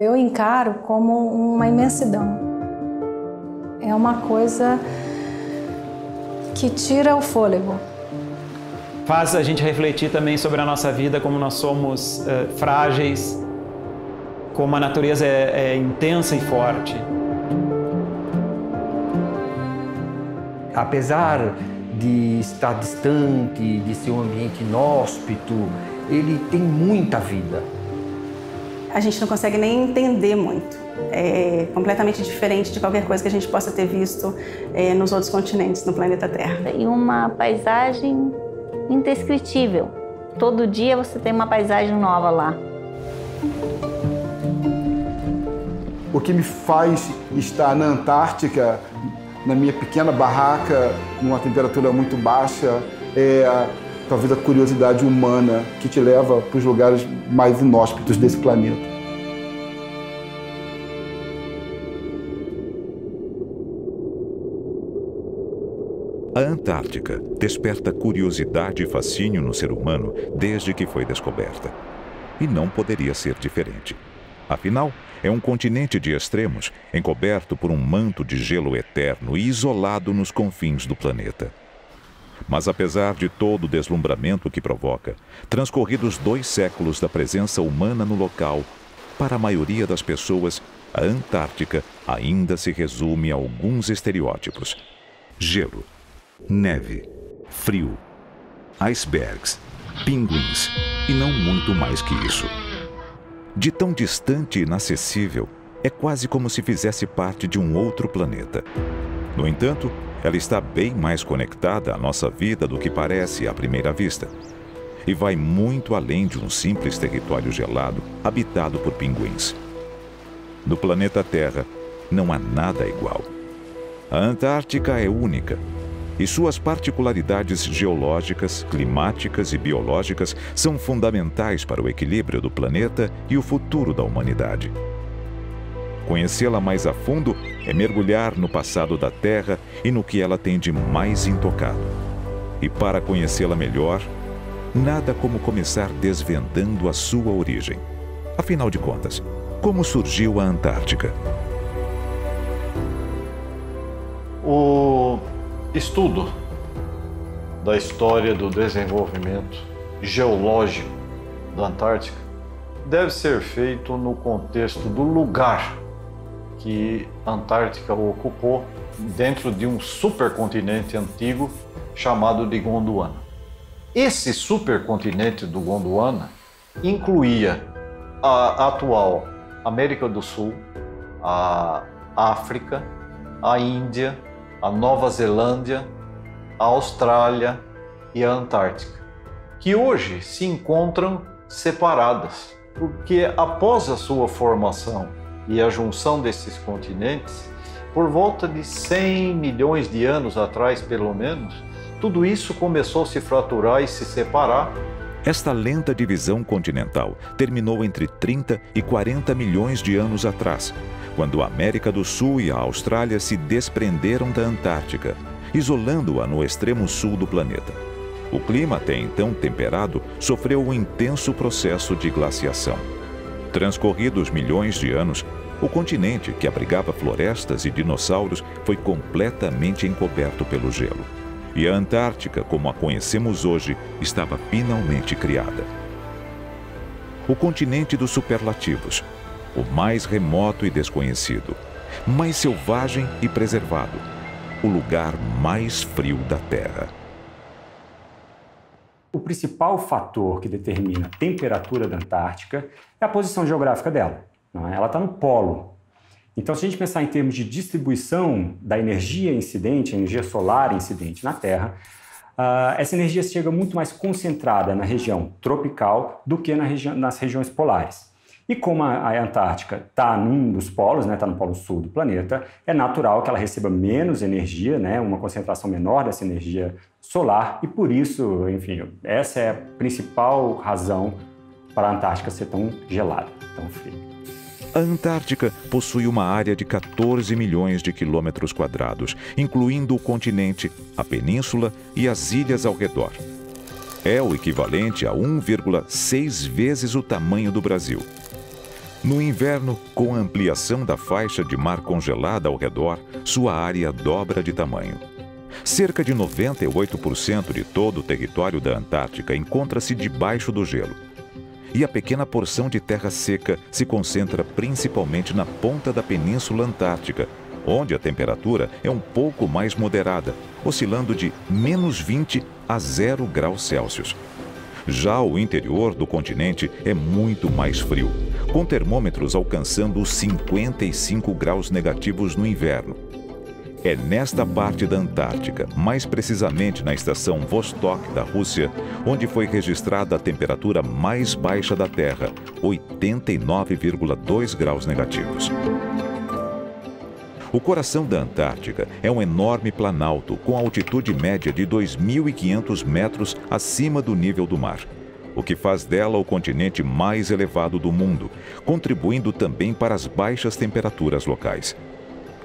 Eu encaro como uma imensidão. É uma coisa que tira o fôlego. Faz a gente refletir também sobre a nossa vida, como nós somos uh, frágeis, como a natureza é, é intensa e forte. Apesar de estar distante, de ser um ambiente inóspito, ele tem muita vida. A gente não consegue nem entender muito. É completamente diferente de qualquer coisa que a gente possa ter visto é, nos outros continentes no planeta Terra. E uma paisagem indescritível. Todo dia você tem uma paisagem nova lá. O que me faz estar na Antártica, na minha pequena barraca, numa temperatura muito baixa, é talvez a curiosidade humana que te leva para os lugares mais inóspitos desse planeta. A Antártica desperta curiosidade e fascínio no ser humano desde que foi descoberta. E não poderia ser diferente. Afinal, é um continente de extremos, encoberto por um manto de gelo eterno e isolado nos confins do planeta. Mas apesar de todo o deslumbramento que provoca, transcorridos dois séculos da presença humana no local, para a maioria das pessoas, a Antártica ainda se resume a alguns estereótipos: gelo, neve, frio, icebergs, pinguins e não muito mais que isso. De tão distante e inacessível, é quase como se fizesse parte de um outro planeta. No entanto, ela está bem mais conectada à nossa vida do que parece à primeira vista. E vai muito além de um simples território gelado habitado por pinguins. No planeta Terra, não há nada igual. A Antártica é única e suas particularidades geológicas, climáticas e biológicas são fundamentais para o equilíbrio do planeta e o futuro da humanidade. Conhecê-la mais a fundo é mergulhar no passado da Terra e no que ela tem de mais intocado. E para conhecê-la melhor, nada como começar desvendando a sua origem. Afinal de contas, como surgiu a Antártica? O estudo da história do desenvolvimento geológico da Antártica deve ser feito no contexto do lugar que a Antártica ocupou dentro de um supercontinente antigo chamado de Gondwana. Esse supercontinente do Gondwana incluía a atual América do Sul, a África, a Índia, a Nova Zelândia, a Austrália e a Antártica, que hoje se encontram separadas, porque após a sua formação e a junção desses continentes, por volta de 100 milhões de anos atrás, pelo menos, tudo isso começou a se fraturar e se separar. Esta lenta divisão continental terminou entre 30 e 40 milhões de anos atrás, quando a América do Sul e a Austrália se desprenderam da Antártica, isolando-a no extremo sul do planeta. O clima, até então temperado, sofreu um intenso processo de glaciação. Transcorridos milhões de anos, o continente, que abrigava florestas e dinossauros, foi completamente encoberto pelo gelo. E a Antártica, como a conhecemos hoje, estava finalmente criada. O continente dos superlativos, o mais remoto e desconhecido, mais selvagem e preservado, o lugar mais frio da Terra. O principal fator que determina a temperatura da Antártica é a posição geográfica dela. É? Ela está no polo. Então, se a gente pensar em termos de distribuição da energia incidente, energia solar incidente na Terra, uh, essa energia chega muito mais concentrada na região tropical do que na regi nas regiões polares. E como a, a Antártica está num dos polos, está né, tá no polo sul do planeta, é natural que ela receba menos energia, né, uma concentração menor dessa energia solar, e por isso, enfim, essa é a principal razão para a Antártica ser tão gelada, tão fria. A Antártica possui uma área de 14 milhões de quilômetros quadrados, incluindo o continente, a península e as ilhas ao redor. É o equivalente a 1,6 vezes o tamanho do Brasil. No inverno, com a ampliação da faixa de mar congelada ao redor, sua área dobra de tamanho. Cerca de 98% de todo o território da Antártica encontra-se debaixo do gelo. E a pequena porção de terra seca se concentra principalmente na ponta da Península Antártica, onde a temperatura é um pouco mais moderada, oscilando de menos 20 a 0 graus Celsius. Já o interior do continente é muito mais frio, com termômetros alcançando os 55 graus negativos no inverno. É nesta parte da Antártica, mais precisamente na estação Vostok da Rússia, onde foi registrada a temperatura mais baixa da Terra, 89,2 graus negativos. O coração da Antártica é um enorme planalto com altitude média de 2.500 metros acima do nível do mar, o que faz dela o continente mais elevado do mundo, contribuindo também para as baixas temperaturas locais.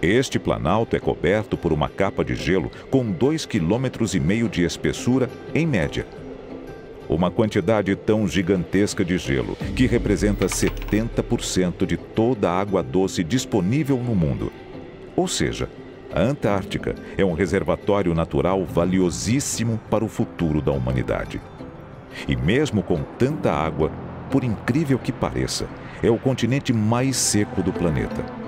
Este planalto é coberto por uma capa de gelo com 2,5 km de espessura em média. Uma quantidade tão gigantesca de gelo que representa 70% de toda a água doce disponível no mundo. Ou seja, a Antártica é um reservatório natural valiosíssimo para o futuro da humanidade. E mesmo com tanta água, por incrível que pareça, é o continente mais seco do planeta.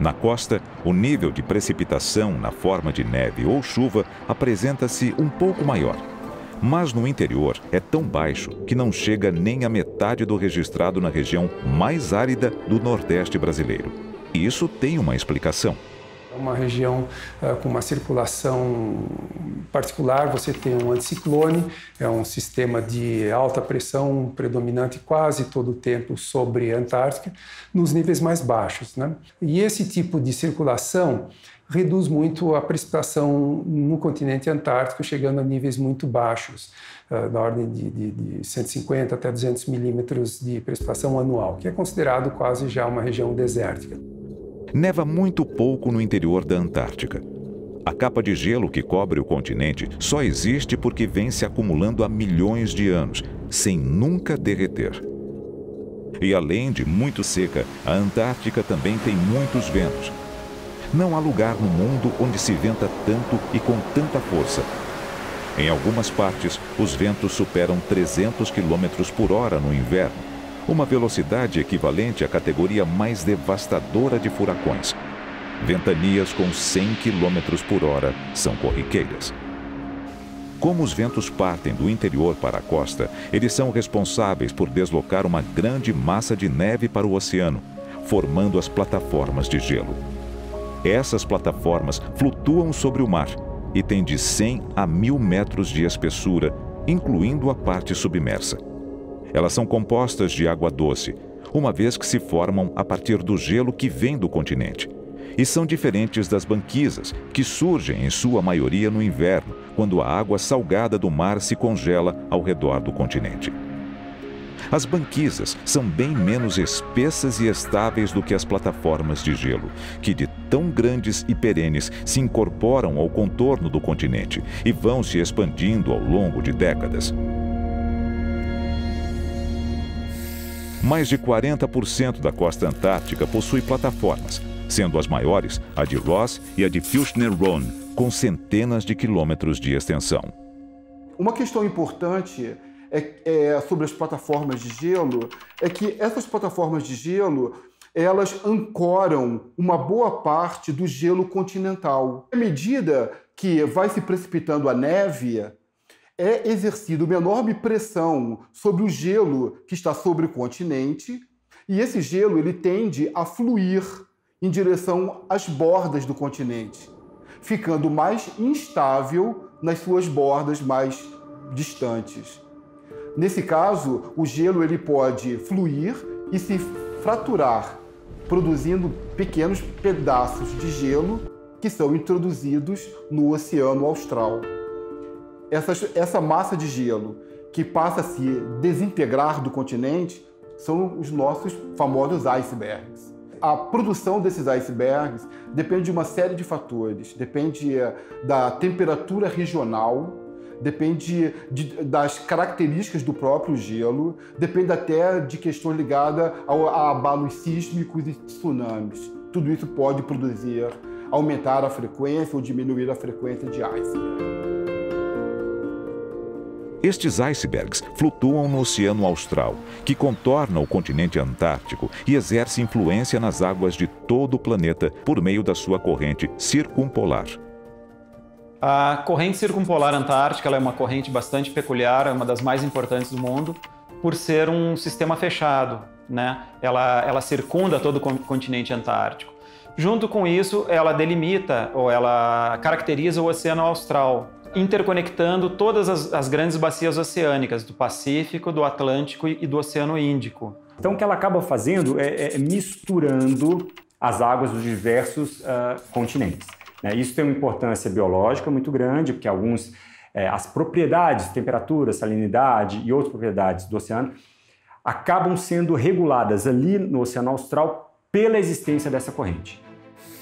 Na costa, o nível de precipitação na forma de neve ou chuva apresenta-se um pouco maior. Mas no interior é tão baixo que não chega nem à metade do registrado na região mais árida do Nordeste brasileiro. Isso tem uma explicação. É uma região uh, com uma circulação particular, você tem um anticiclone, é um sistema de alta pressão predominante quase todo o tempo sobre a Antártica, nos níveis mais baixos. Né? E esse tipo de circulação reduz muito a precipitação no continente antártico, chegando a níveis muito baixos, uh, ordem de, de, de 150 até 200 milímetros de precipitação anual, que é considerado quase já uma região desértica neva muito pouco no interior da Antártica. A capa de gelo que cobre o continente só existe porque vem se acumulando há milhões de anos, sem nunca derreter. E além de muito seca, a Antártica também tem muitos ventos. Não há lugar no mundo onde se venta tanto e com tanta força. Em algumas partes, os ventos superam 300 km por hora no inverno uma velocidade equivalente à categoria mais devastadora de furacões. Ventanias com 100 km por hora são corriqueiras. Como os ventos partem do interior para a costa, eles são responsáveis por deslocar uma grande massa de neve para o oceano, formando as plataformas de gelo. Essas plataformas flutuam sobre o mar e têm de 100 a 1000 metros de espessura, incluindo a parte submersa. Elas são compostas de água doce, uma vez que se formam a partir do gelo que vem do continente. E são diferentes das banquisas, que surgem em sua maioria no inverno, quando a água salgada do mar se congela ao redor do continente. As banquisas são bem menos espessas e estáveis do que as plataformas de gelo, que de tão grandes e perenes se incorporam ao contorno do continente e vão se expandindo ao longo de décadas. Mais de 40% da costa antártica possui plataformas, sendo as maiores a de Ross e a de Filchner-Ronne, com centenas de quilômetros de extensão. Uma questão importante é, é, sobre as plataformas de gelo é que essas plataformas de gelo elas ancoram uma boa parte do gelo continental. À medida que vai se precipitando a neve, é exercida uma enorme pressão sobre o gelo que está sobre o continente, e esse gelo ele tende a fluir em direção às bordas do continente, ficando mais instável nas suas bordas mais distantes. Nesse caso, o gelo ele pode fluir e se fraturar, produzindo pequenos pedaços de gelo que são introduzidos no Oceano Austral essa, essa massa de gelo que passa a se desintegrar do continente são os nossos famosos icebergs. A produção desses icebergs depende de uma série de fatores. Depende eh, da temperatura regional, depende de, das características do próprio gelo, depende até de questões ligadas ao, a abalos sísmicos e tsunamis. Tudo isso pode produzir, aumentar a frequência ou diminuir a frequência de iceberg. Estes icebergs flutuam no Oceano Austral, que contorna o continente antártico e exerce influência nas águas de todo o planeta por meio da sua corrente circumpolar. A corrente circumpolar antártica é uma corrente bastante peculiar, é uma das mais importantes do mundo, por ser um sistema fechado. Né? Ela, ela circunda todo o continente antártico. Junto com isso, ela delimita ou ela caracteriza o Oceano Austral, interconectando todas as, as, grandes bacias oceânicas do Pacífico, do Atlântico e do Oceano Índico. Então, o que ela acaba fazendo é, é misturando as águas dos diversos uh, continentes. Né? Isso tem uma importância biológica muito grande, porque alguns é, as propriedades, temperatura, salinidade e outras propriedades do oceano acabam sendo reguladas ali no Oceano Austral pela existência dessa corrente.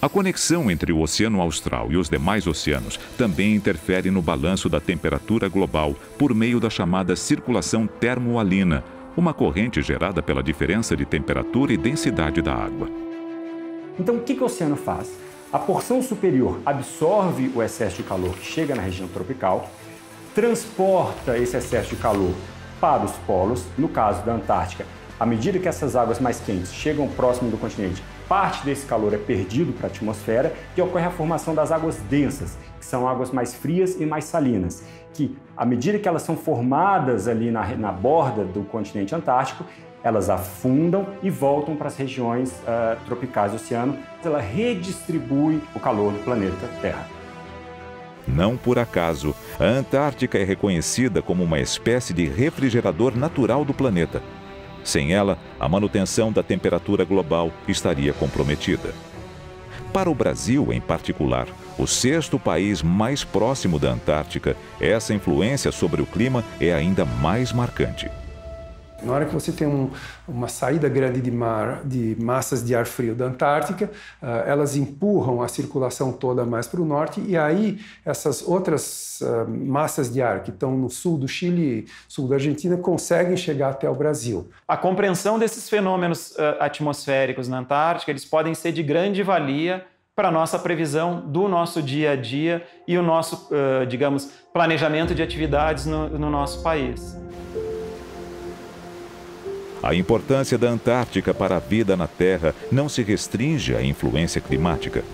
A conexão entre o Oceano Austral e os demais oceanos também interfere no balanço da temperatura global por meio da chamada circulação termoalina, uma corrente gerada pela diferença de temperatura e densidade da água. Então, o que, o oceano faz? A porção superior absorve o excesso de calor que chega na região tropical, transporta esse excesso de calor para os polos, no caso da Antártica, à medida que essas águas mais quentes chegam próximo do continente, parte desse calor é perdido para a atmosfera e ocorre a formação das águas densas, que são águas mais frias e mais salinas, que, à medida que elas são formadas ali na, na borda do continente antártico, elas afundam e voltam para as regiões uh, tropicais do oceano. Ela redistribui o calor do planeta Terra. Não por acaso, a Antártica é reconhecida como uma espécie de refrigerador natural do planeta. Sem ela, a manutenção da temperatura global estaria comprometida. Para o Brasil, em particular, o sexto país mais próximo da Antártica, essa influência sobre o clima é ainda mais marcante. Na hora que você tem um, uma saída grande de, mar, de massas de ar frio da Antártica, uh, elas empurram a circulação toda mais para o norte e aí essas outras uh, massas de ar que estão no sul do Chile, sul da Argentina, conseguem chegar até o Brasil. A compreensão desses fenômenos uh, atmosféricos na Antártica, eles podem ser de grande valia para a nossa previsão do nosso dia a dia e o nosso, digamos, planejamento de atividades no, no nosso país. A importância da Antártica para a vida na Terra não se restringe à influência climática.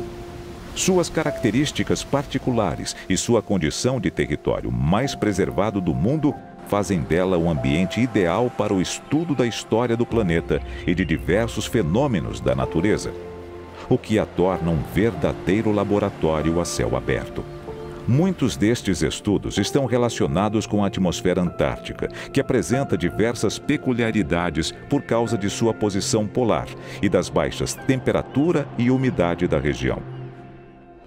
Suas características particulares e sua condição de território mais preservado do mundo fazem dela um ambiente ideal para o estudo da história do planeta e de diversos fenômenos da natureza, o que a torna um verdadeiro laboratório a céu aberto. Muitos destes estudos estão relacionados com a atmosfera antártica, que apresenta diversas peculiaridades por causa de sua posição polar e das baixas temperatura e umidade da região.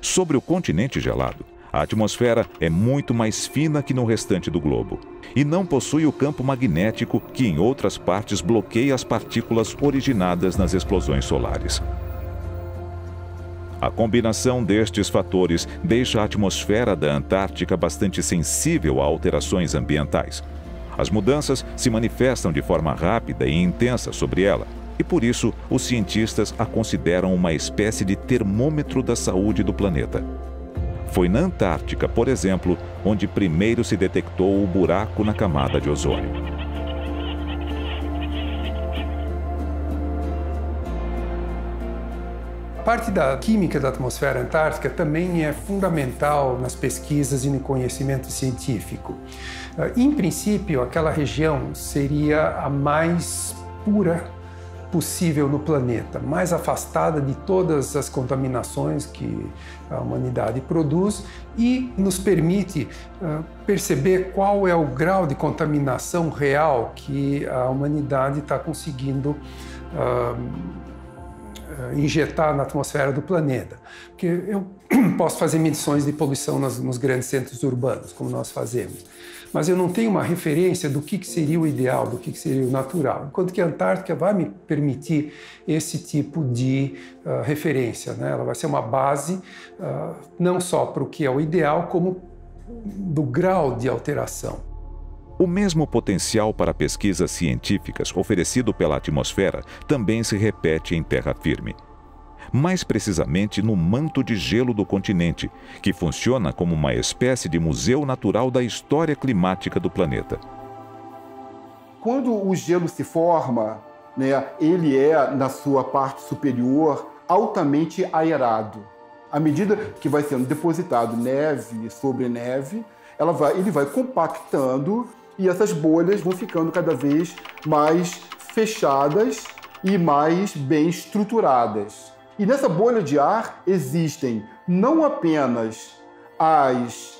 Sobre o continente gelado, a atmosfera é muito mais fina que no restante do globo e não possui o campo magnético que em outras partes bloqueia as partículas originadas nas explosões solares. A combinação destes fatores deixa a atmosfera da Antártica bastante sensível a alterações ambientais. As mudanças se manifestam de forma rápida e intensa sobre ela, e por isso os cientistas a consideram uma espécie de termômetro da saúde do planeta. Foi na Antártica, por exemplo, onde primeiro se detectou o buraco na camada de ozônio. Parte da química da atmosfera antártica também é fundamental nas pesquisas e no conhecimento científico. Ah, em princípio, aquela região seria a mais pura possível no planeta, mais afastada de todas as contaminações que a humanidade produz e nos permite uh, perceber qual é o grau de contaminação real que a humanidade está conseguindo uh, injetar na atmosfera do planeta. Porque eu posso fazer medições de poluição nos, nos, grandes centros urbanos, como nós fazemos, mas eu não tenho uma referência do que, que seria o ideal, do que, que seria o natural. Enquanto que a Antártica vai me permitir esse tipo de uh, referência. Né? Ela vai ser uma base uh, não só para o que é o ideal, como do grau de alteração. O mesmo potencial para pesquisas científicas oferecido pela atmosfera também se repete em terra firme. Mais precisamente no manto de gelo do continente, que funciona como uma espécie de museu natural da história climática do planeta. Quando o gelo se forma, né, ele é, na sua parte superior, altamente aerado. À medida que vai sendo depositado neve sobre neve, ela vai, ele vai compactando e essas bolhas vão ficando cada vez mais fechadas e mais bem estruturadas. E nessa bolha de ar existem não apenas as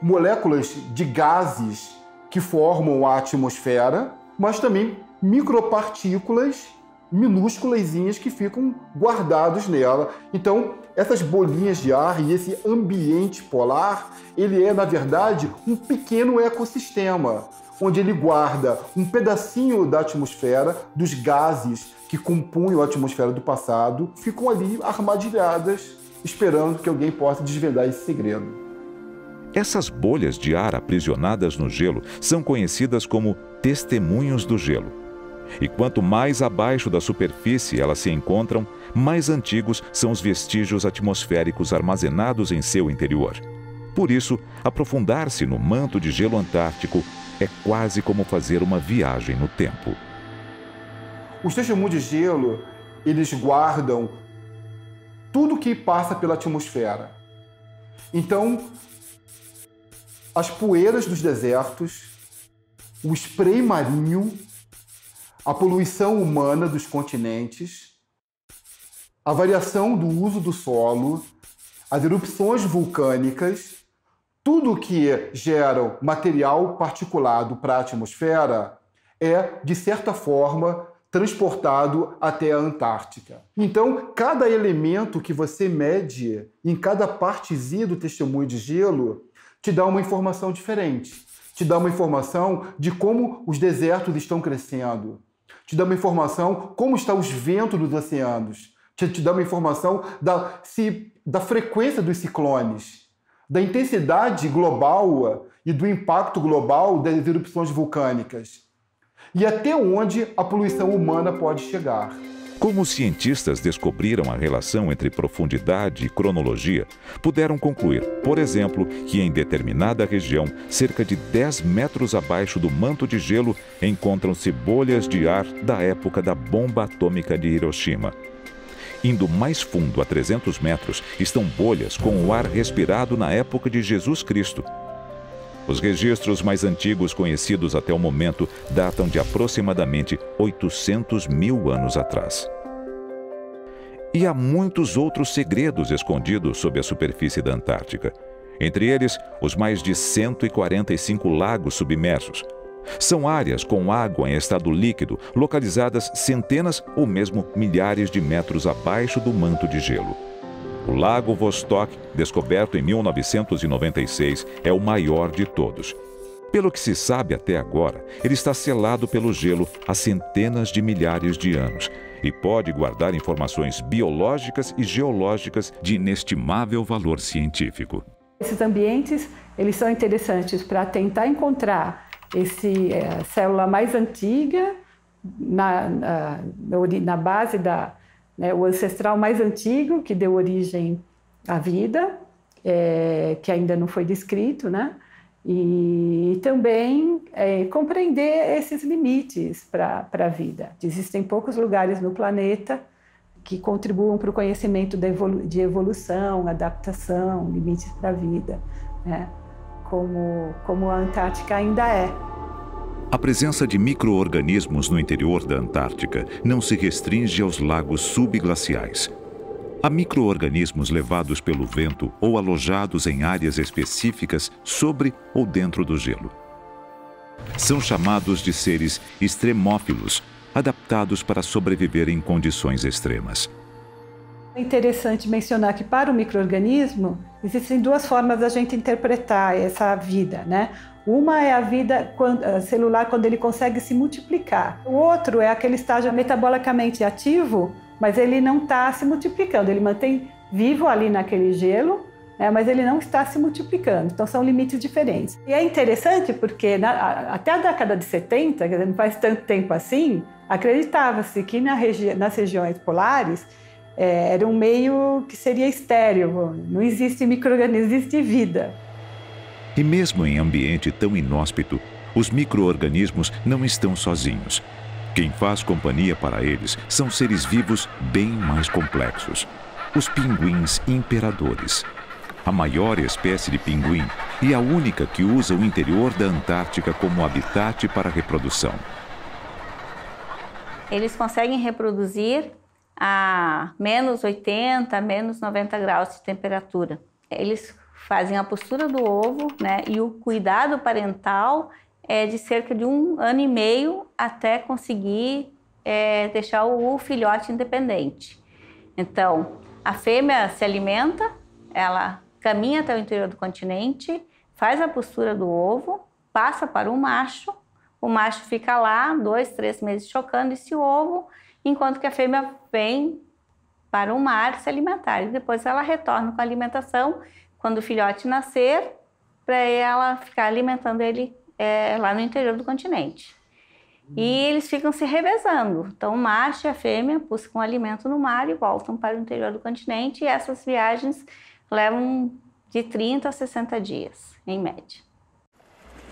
moléculas de gases que formam a atmosfera, mas também micropartículas minúsculas que ficam guardados nela. Então, essas bolinhas de ar e esse ambiente polar, ele é, na verdade, um pequeno ecossistema, onde ele guarda um pedacinho da atmosfera, dos gases que compunham a atmosfera do passado, ficam ali armadilhadas, esperando que alguém possa desvendar esse segredo. Essas bolhas de ar aprisionadas no gelo são conhecidas como testemunhos do gelo. E quanto mais abaixo da superfície elas se encontram, mais antigos são os vestígios atmosféricos armazenados em seu interior. Por isso, aprofundar-se no manto de gelo antártico é quase como fazer uma viagem no tempo. Os testemunhos de gelo, eles guardam tudo que passa pela atmosfera. Então, as poeiras dos desertos, o spray marinho, a poluição humana dos continentes, a variação do uso do solo, as erupções vulcânicas, tudo que gera material particulado para a atmosfera é, de certa forma, transportado até a Antártica. Então, cada elemento que você mede em cada partezinha do testemunho de gelo te dá uma informação diferente. Te dá uma informação de como os desertos estão crescendo. Te dá uma informação como estão os ventos dos oceanos. Te, te dá uma informação da, se, da frequência dos ciclones, da intensidade global e do impacto global das erupções vulcânicas. E até onde a poluição humana pode chegar. Como os cientistas descobriram a relação entre profundidade e cronologia, puderam concluir, por exemplo, que em determinada região, cerca de 10 metros abaixo do manto de gelo, encontram-se bolhas de ar da época da bomba atômica de Hiroshima. Indo mais fundo a 300 metros, estão bolhas com o ar respirado na época de Jesus Cristo. Os registros mais antigos conhecidos até o momento datam de aproximadamente 800 mil anos atrás. E há muitos outros segredos escondidos sob a superfície da Antártica. Entre eles, os mais de 145 lagos submersos. São áreas com água em estado líquido, localizadas centenas ou mesmo milhares de metros abaixo do manto de gelo. O Lago Vostok, descoberto em 1996, é o maior de todos. Pelo que se sabe até agora, ele está selado pelo gelo há centenas de milhares de anos e pode guardar informações biológicas e geológicas de inestimável valor científico. Esses ambientes eles são interessantes para tentar encontrar esse é, célula mais antiga na, na, na base da, né, o ancestral mais antigo que deu origem à vida, é, que ainda não foi descrito, né? E também é, compreender esses limites para a vida. Existem poucos lugares no planeta que contribuam para o conhecimento de evolução, adaptação, limites para a vida, né? Como, como a Antártica ainda é. A presença de micro-organismos no interior da Antártica não se restringe aos lagos subglaciais. Há micro-organismos levados pelo vento ou alojados em áreas específicas sobre ou dentro do gelo. São chamados de seres extremófilos, adaptados para sobreviver em condições extremas. É interessante mencionar que para o microorganismo existem duas formas da gente interpretar essa vida, né? Uma é a vida celular quando ele consegue se multiplicar. O outro é aquele estágio metabolicamente ativo, mas ele não está se multiplicando. Ele mantém vivo ali naquele gelo, é, mas ele não está se multiplicando. Então são limites diferentes. E é interessante porque na, até a década de 70, quer dizer, não faz tanto tempo assim, acreditava-se que na regi nas regiões polares é, era um meio que seria estéril, não existe microorganismo, existe vida. E mesmo em ambiente tão inóspito, os microorganismos não estão sozinhos. Quem faz companhia para eles são seres vivos bem mais complexos. Os pinguins imperadores. A maior espécie de pinguim e a única que usa o interior da Antártica como habitat para reprodução. Eles conseguem reproduzir a menos 80, menos 90 graus de temperatura. Eles fazem a postura do ovo, né? E o cuidado parental é de cerca de um ano e meio até conseguir é, deixar o filhote independente. Então, a fêmea se alimenta, ela caminha até o interior do continente, faz a postura do ovo, passa para o macho, o macho fica lá dois, três meses chocando esse ovo enquanto que a fêmea vem para o mar se alimentar. E depois ela retorna com a alimentação quando o filhote nascer, para ela ficar alimentando ele é, lá no interior do continente. E eles ficam se revezando. Então, o macho e a fêmea buscam alimento no mar e voltam para o interior do continente. E essas viagens levam de 30 a 60 dias, em média.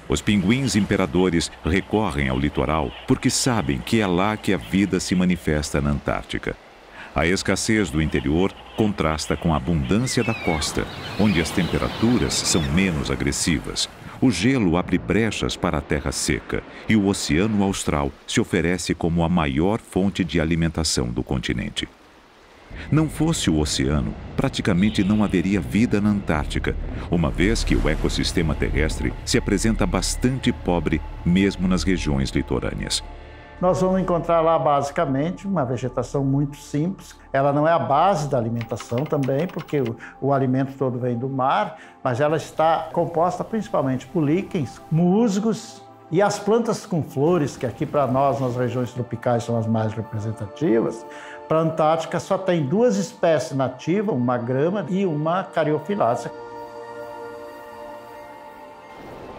Os pinguins imperadores recorrem ao litoral porque sabem que é lá que a vida se manifesta na Antártica. A escassez do interior contrasta com a abundância da costa, onde as temperaturas são menos agressivas. O gelo abre brechas para a terra seca e o Oceano Austral se oferece como a maior fonte de alimentação do continente. Não fosse o oceano, praticamente não haveria vida na Antártica, uma vez que o ecossistema terrestre se apresenta bastante pobre, mesmo nas regiões litorâneas. Nós vamos encontrar lá basicamente uma vegetação muito simples. Ela não é a base da alimentação também, porque o, o alimento todo vem do mar, mas ela está composta principalmente por líquens, musgos e as plantas com flores, que aqui para nós nas regiões tropicais são as mais representativas, para a Antártica só tem duas espécies nativas, uma grama e uma cariofilácea.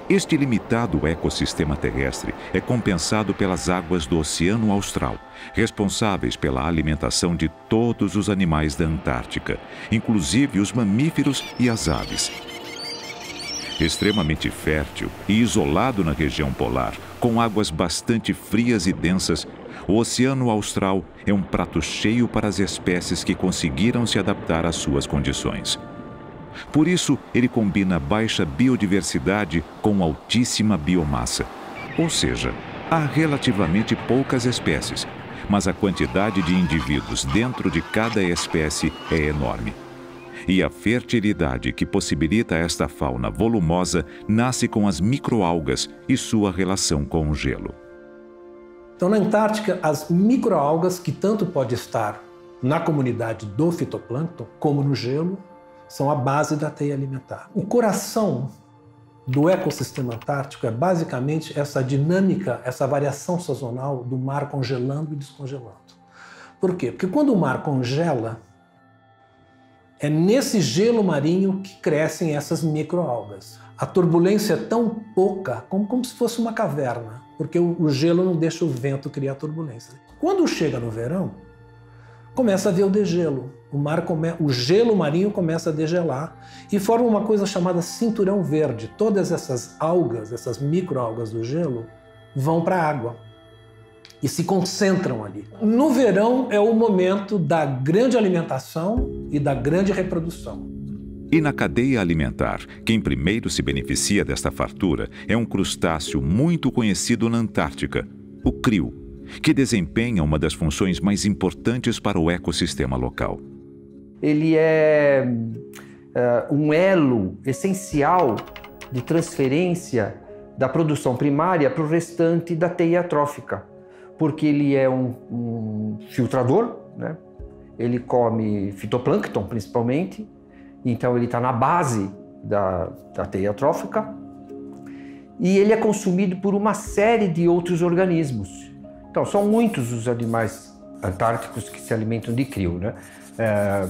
Este limitado ecossistema terrestre é compensado pelas águas do Oceano Austral, responsáveis pela alimentação de todos os animais da Antártica, inclusive os mamíferos e as aves. Extremamente fértil e isolado na região polar, com águas bastante frias e densas, o Oceano Austral é um prato cheio para as espécies que conseguiram se adaptar às suas condições. Por isso, ele combina baixa biodiversidade com altíssima biomassa. Ou seja, há relativamente poucas espécies, mas a quantidade de indivíduos dentro de cada espécie é enorme. E a fertilidade que possibilita esta fauna volumosa nasce com as microalgas e sua relação com o gelo. Então, na Antártica, as microalgas, que tanto pode estar na comunidade do fitoplâncton, como no gelo, são a base da teia alimentar. O coração do ecossistema antártico é basicamente essa dinâmica, essa variação sazonal do mar congelando e descongelando. Por quê? Porque quando o mar congela, é nesse gelo marinho que crescem essas microalgas. A turbulência é tão pouca como, como se fosse uma caverna porque o, gelo não deixa o vento criar turbulência. Quando chega no verão, começa a haver o degelo. O, mar come... o gelo marinho começa a degelar e forma uma coisa chamada cinturão verde. Todas essas algas, essas microalgas do gelo, vão para a água e se concentram ali. No verão é o momento da grande alimentação e da grande reprodução. E na cadeia alimentar, quem primeiro se beneficia desta fartura é um crustáceo muito conhecido na Antártica, o crio, que desempenha uma das funções mais importantes para o ecossistema local. Ele é uh, um elo essencial de transferência da produção primária para o restante da teia trófica, porque ele é um, um filtrador, né? ele come fitoplâncton principalmente, então ele está na base da, da teia trófica e ele é consumido por uma série de outros organismos. Então são muitos os animais antárticos que se alimentam de crio, né? É,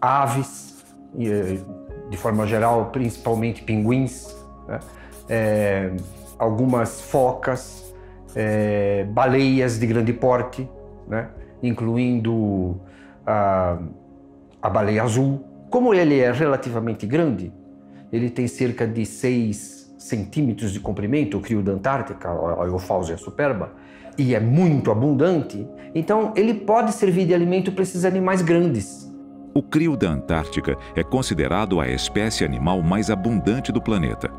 aves, de forma geral, principalmente pinguins, né? é, algumas focas, é, baleias de grande porte, né? incluindo a, a baleia azul. Como ele é relativamente grande, ele tem cerca de 6 centímetros de comprimento, o crio da Antártica, a Euphausia superba, e é muito abundante, então ele pode servir de alimento para esses animais grandes. O crio da Antártica é considerado a espécie animal mais abundante do planeta.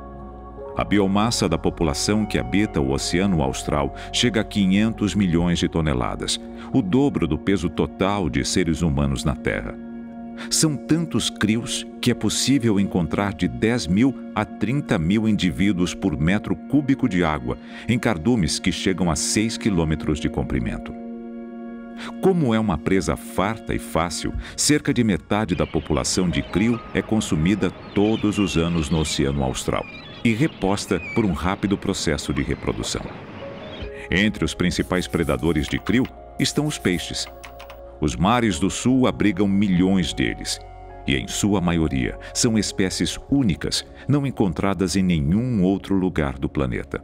A biomassa da população que habita o Oceano Austral chega a 500 milhões de toneladas, o dobro do peso total de seres humanos na Terra. São tantos crios que é possível encontrar de 10 mil a 30 mil indivíduos por metro cúbico de água, em cardumes que chegam a 6 quilômetros de comprimento. Como é uma presa farta e fácil, cerca de metade da população de crio é consumida todos os anos no Oceano Austral e reposta por um rápido processo de reprodução. Entre os principais predadores de crio estão os peixes. Os mares do sul abrigam milhões deles, e em sua maioria são espécies únicas, não encontradas em nenhum outro lugar do planeta.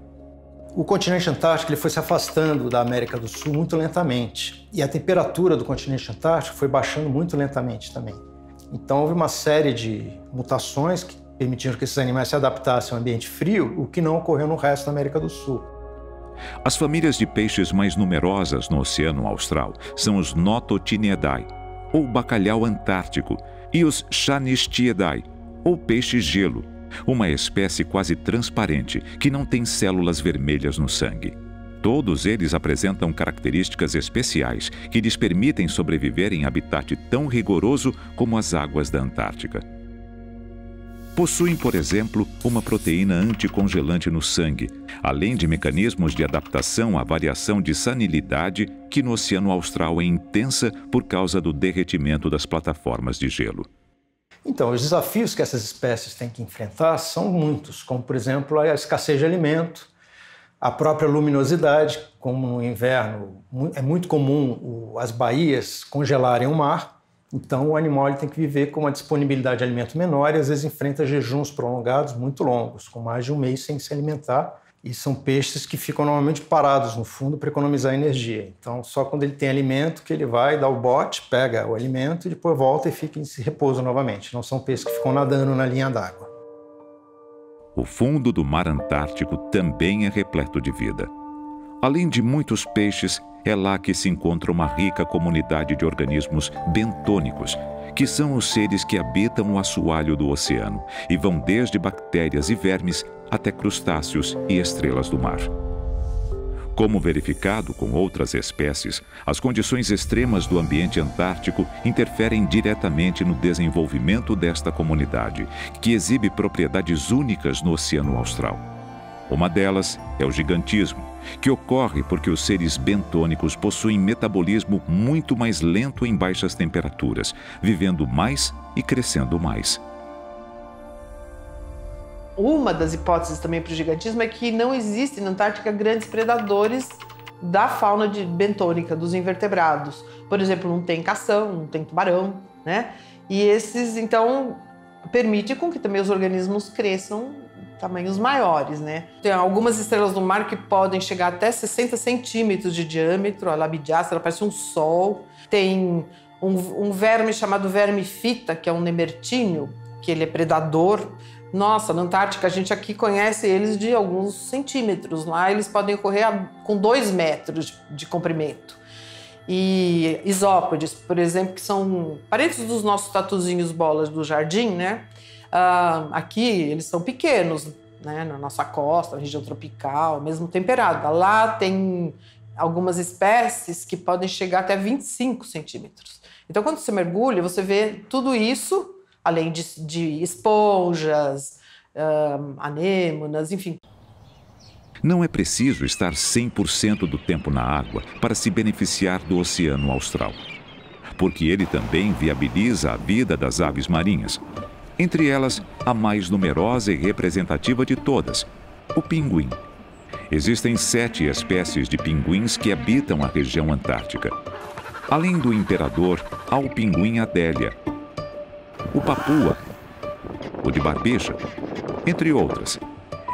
O continente antártico ele foi se afastando da América do Sul muito lentamente, e a temperatura do continente antártico foi baixando muito lentamente também. Então houve uma série de mutações que permitindo que esses animais se adaptassem ao ambiente frio, o que não ocorreu no resto da América do Sul. As famílias de peixes mais numerosas no Oceano Austral são os Nototinedae, ou bacalhau antártico, e os Chanistiidae, ou peixe-gelo, uma espécie quase transparente que não tem células vermelhas no sangue. Todos eles apresentam características especiais que lhes permitem sobreviver em habitat tão rigoroso como as águas da Antártica. Possuem, por exemplo, uma proteína anticongelante no sangue, além de mecanismos de adaptação à variação de sanilidade que no Oceano Austral é intensa por causa do derretimento das plataformas de gelo. Então, os desafios que essas espécies têm que enfrentar são muitos, como, por exemplo, a escassez de alimento, a própria luminosidade, como no inverno é muito comum as baías congelarem o mar, então, o animal tem que viver com uma disponibilidade de alimento menor e às vezes enfrenta jejuns prolongados muito longos, com mais de um mês sem se alimentar. E são peixes que ficam normalmente parados no fundo para economizar energia. Então, só quando ele tem alimento que ele vai dar o bote, pega o alimento e depois volta e fica em repouso novamente. Não são peixes que ficam nadando na linha d'água. O fundo do mar Antártico também é repleto de vida. Além de muitos peixes, é lá que se encontra uma rica comunidade de organismos bentônicos, que são os seres que habitam o assoalho do oceano e vão desde bactérias e vermes até crustáceos e estrelas do mar. Como verificado com outras espécies, as condições extremas do ambiente antártico interferem diretamente no desenvolvimento desta comunidade, que exibe propriedades únicas no Oceano Austral. Uma delas é o gigantismo, que ocorre porque os seres bentônicos possuem metabolismo muito mais lento em baixas temperaturas, vivendo mais e crescendo mais. Uma das hipóteses também para o gigantismo é que não existem na Antártica grandes predadores da fauna de bentônica, dos invertebrados. Por exemplo, não tem cação, não tem tubarão, né? E esses, então, permite com que também os organismos cresçam tamanhos maiores, né? Tem algumas estrelas do mar que podem chegar até 60 centímetros de diâmetro, a labidiácea, parece um sol. Tem um, um verme chamado verme fita, que é um nemertínio, que ele é predador. Nossa, na Antártica a gente aqui conhece eles de alguns centímetros. Lá eles podem correr com dois metros de, de comprimento. E isópodes, por exemplo, que são parentes dos nossos tatuzinhos bolas do jardim, né? Uh, aqui eles são pequenos, né, na nossa costa, na região tropical, mesmo temperada. Lá tem algumas espécies que podem chegar até 25 centímetros. Então, quando você mergulha, você vê tudo isso, além de, de esponjas, uh, anêmonas, enfim. Não é preciso estar 100% do tempo na água para se beneficiar do Oceano Austral, porque ele também viabiliza a vida das aves marinhas, entre elas, a mais numerosa e representativa de todas, o pinguim. Existem sete espécies de pinguins que habitam a região antártica. Além do imperador, há o pinguim Adélia, o papua, o de barbicha, entre outras.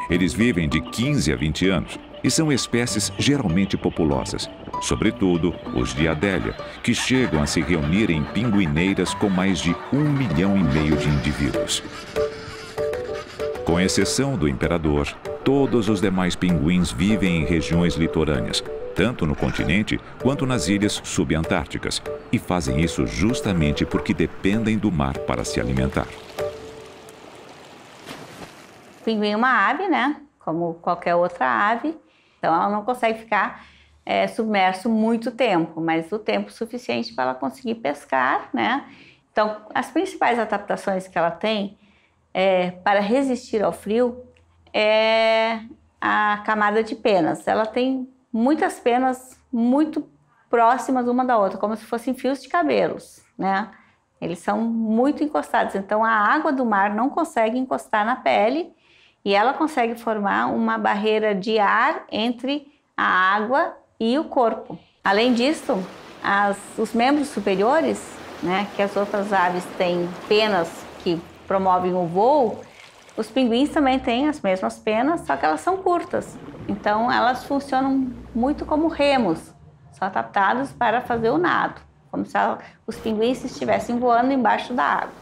Eles vivem de 15 a 20 anos e são espécies geralmente populosas, sobretudo os de Adélia, que chegam a se reunir em pinguineiras com mais de um milhão e meio de indivíduos. Com exceção do imperador, todos os demais pinguins vivem em regiões litorâneas, tanto no continente quanto nas ilhas subantárticas, e fazem isso justamente porque dependem do mar para se alimentar. O pinguim é uma ave, né? Como qualquer outra ave, então ela não consegue ficar é, submerso muito tempo, mas o tempo suficiente para ela conseguir pescar, né? Então, as principais adaptações que ela tem é, para resistir ao frio é a camada de penas. Ela tem muitas penas muito próximas uma da outra, como se fossem fios de cabelos, né? Eles são muito encostados, então a água do mar não consegue encostar na pele e ela consegue formar uma barreira de ar entre a água e o corpo. Além disso, as, os membros superiores, né, que as outras aves têm penas que promovem o voo, os pinguins também têm as mesmas penas, só que elas são curtas. Então elas funcionam muito como remos, são adaptados para fazer o nado, como se os pinguins estivessem voando embaixo da água.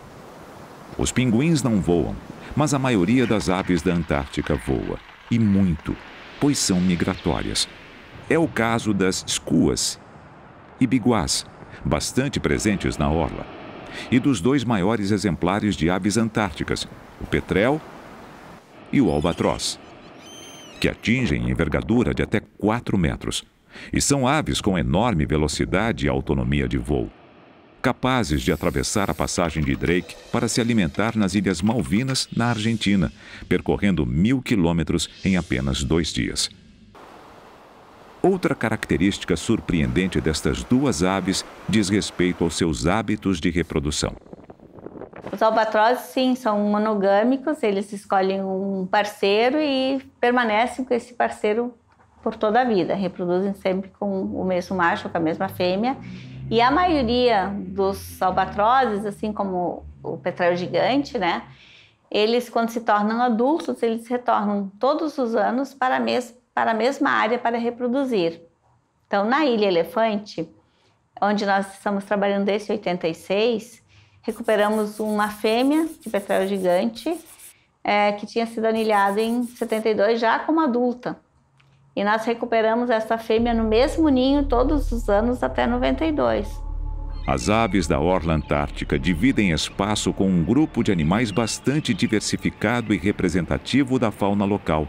Os pinguins não voam, mas a maioria das aves da Antártica voa, e muito, pois são migratórias. É o caso das escuas e biguás, bastante presentes na orla e dos dois maiores exemplares de aves antárticas, o petrel e o albatroz, que atingem envergadura de até 4 metros e são aves com enorme velocidade e autonomia de voo, capazes de atravessar a passagem de Drake para se alimentar nas Ilhas Malvinas, na Argentina, percorrendo mil quilômetros em apenas dois dias. Outra característica surpreendente destas duas aves diz respeito aos seus hábitos de reprodução. Os albatrozes, sim, são monogâmicos, eles escolhem um parceiro e permanecem com esse parceiro por toda a vida, reproduzem sempre com o mesmo macho, com a mesma fêmea. E a maioria dos albatrozes, assim como o petrel gigante, né, eles quando se tornam adultos, eles retornam todos os anos para a mesma para a mesma área para reproduzir. Então, na Ilha Elefante, onde nós estamos trabalhando desde 86, recuperamos uma fêmea de petróleo gigante é, que tinha sido anilhada em 72 já como adulta. E nós recuperamos essa fêmea no mesmo ninho todos os anos até 92. As aves da orla antártica dividem espaço com um grupo de animais bastante diversificado e representativo da fauna local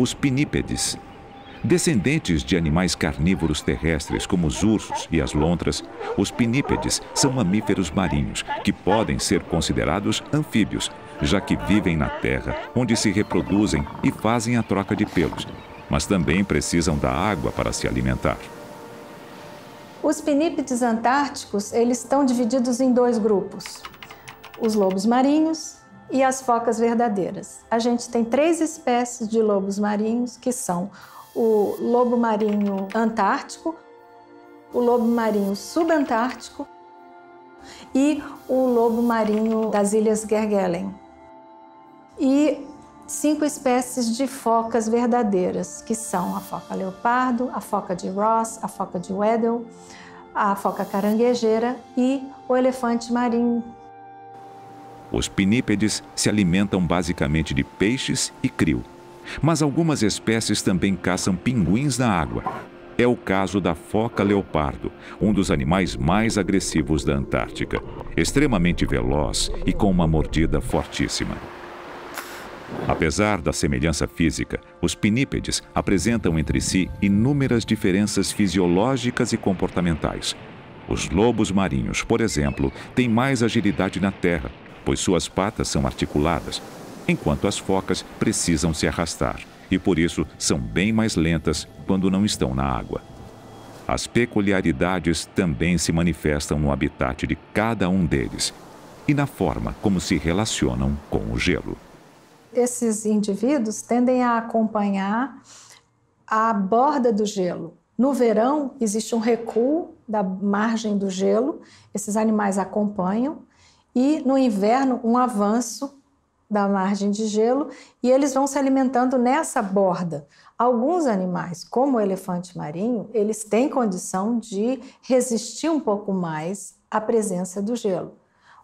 os pinípedes. Descendentes de animais carnívoros terrestres como os ursos e as lontras, os pinípedes são mamíferos marinhos que podem ser considerados anfíbios, já que vivem na terra, onde se reproduzem e fazem a troca de pelos, mas também precisam da água para se alimentar. Os pinípedes antárticos, eles estão divididos em dois grupos: os lobos marinhos e as focas verdadeiras. A gente tem três espécies de lobos marinhos, que são o lobo marinho antártico, o lobo marinho subantártico e o lobo marinho das Ilhas Kerguelen. E cinco espécies de focas verdadeiras, que são a foca leopardo, a foca de Ross, a foca de Weddell, a foca caranguejeira e o elefante marinho os pinípedes se alimentam basicamente de peixes e crio. Mas algumas espécies também caçam pinguins na água. É o caso da foca leopardo, um dos animais mais agressivos da Antártica, extremamente veloz e com uma mordida fortíssima. Apesar da semelhança física, os pinípedes apresentam entre si inúmeras diferenças fisiológicas e comportamentais. Os lobos marinhos, por exemplo, têm mais agilidade na terra pois suas patas são articuladas, enquanto as focas precisam se arrastar e por isso são bem mais lentas quando não estão na água. As peculiaridades também se manifestam no habitat de cada um deles e na forma como se relacionam com o gelo. Esses indivíduos tendem a acompanhar a borda do gelo. No verão, existe um recuo da margem do gelo, esses animais acompanham, e no inverno um avanço da margem de gelo e eles vão se alimentando nessa borda. Alguns animais, como o elefante marinho, eles têm condição de resistir um pouco mais à presença do gelo.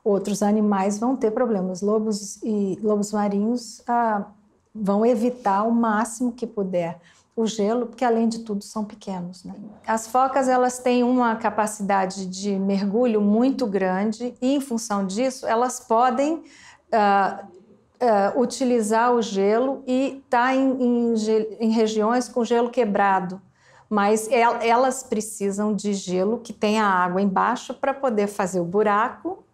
Outros animais vão ter problemas. Lobos e lobos marinhos ah, vão evitar o máximo que puder o gelo, porque além de tudo são pequenos. Né? As focas elas têm uma capacidade de mergulho muito grande e, em função disso, elas podem uh, uh, utilizar o gelo e estar tá em, em, em, regiões com gelo quebrado. Mas elas precisam de gelo que tenha água embaixo para poder fazer o buraco,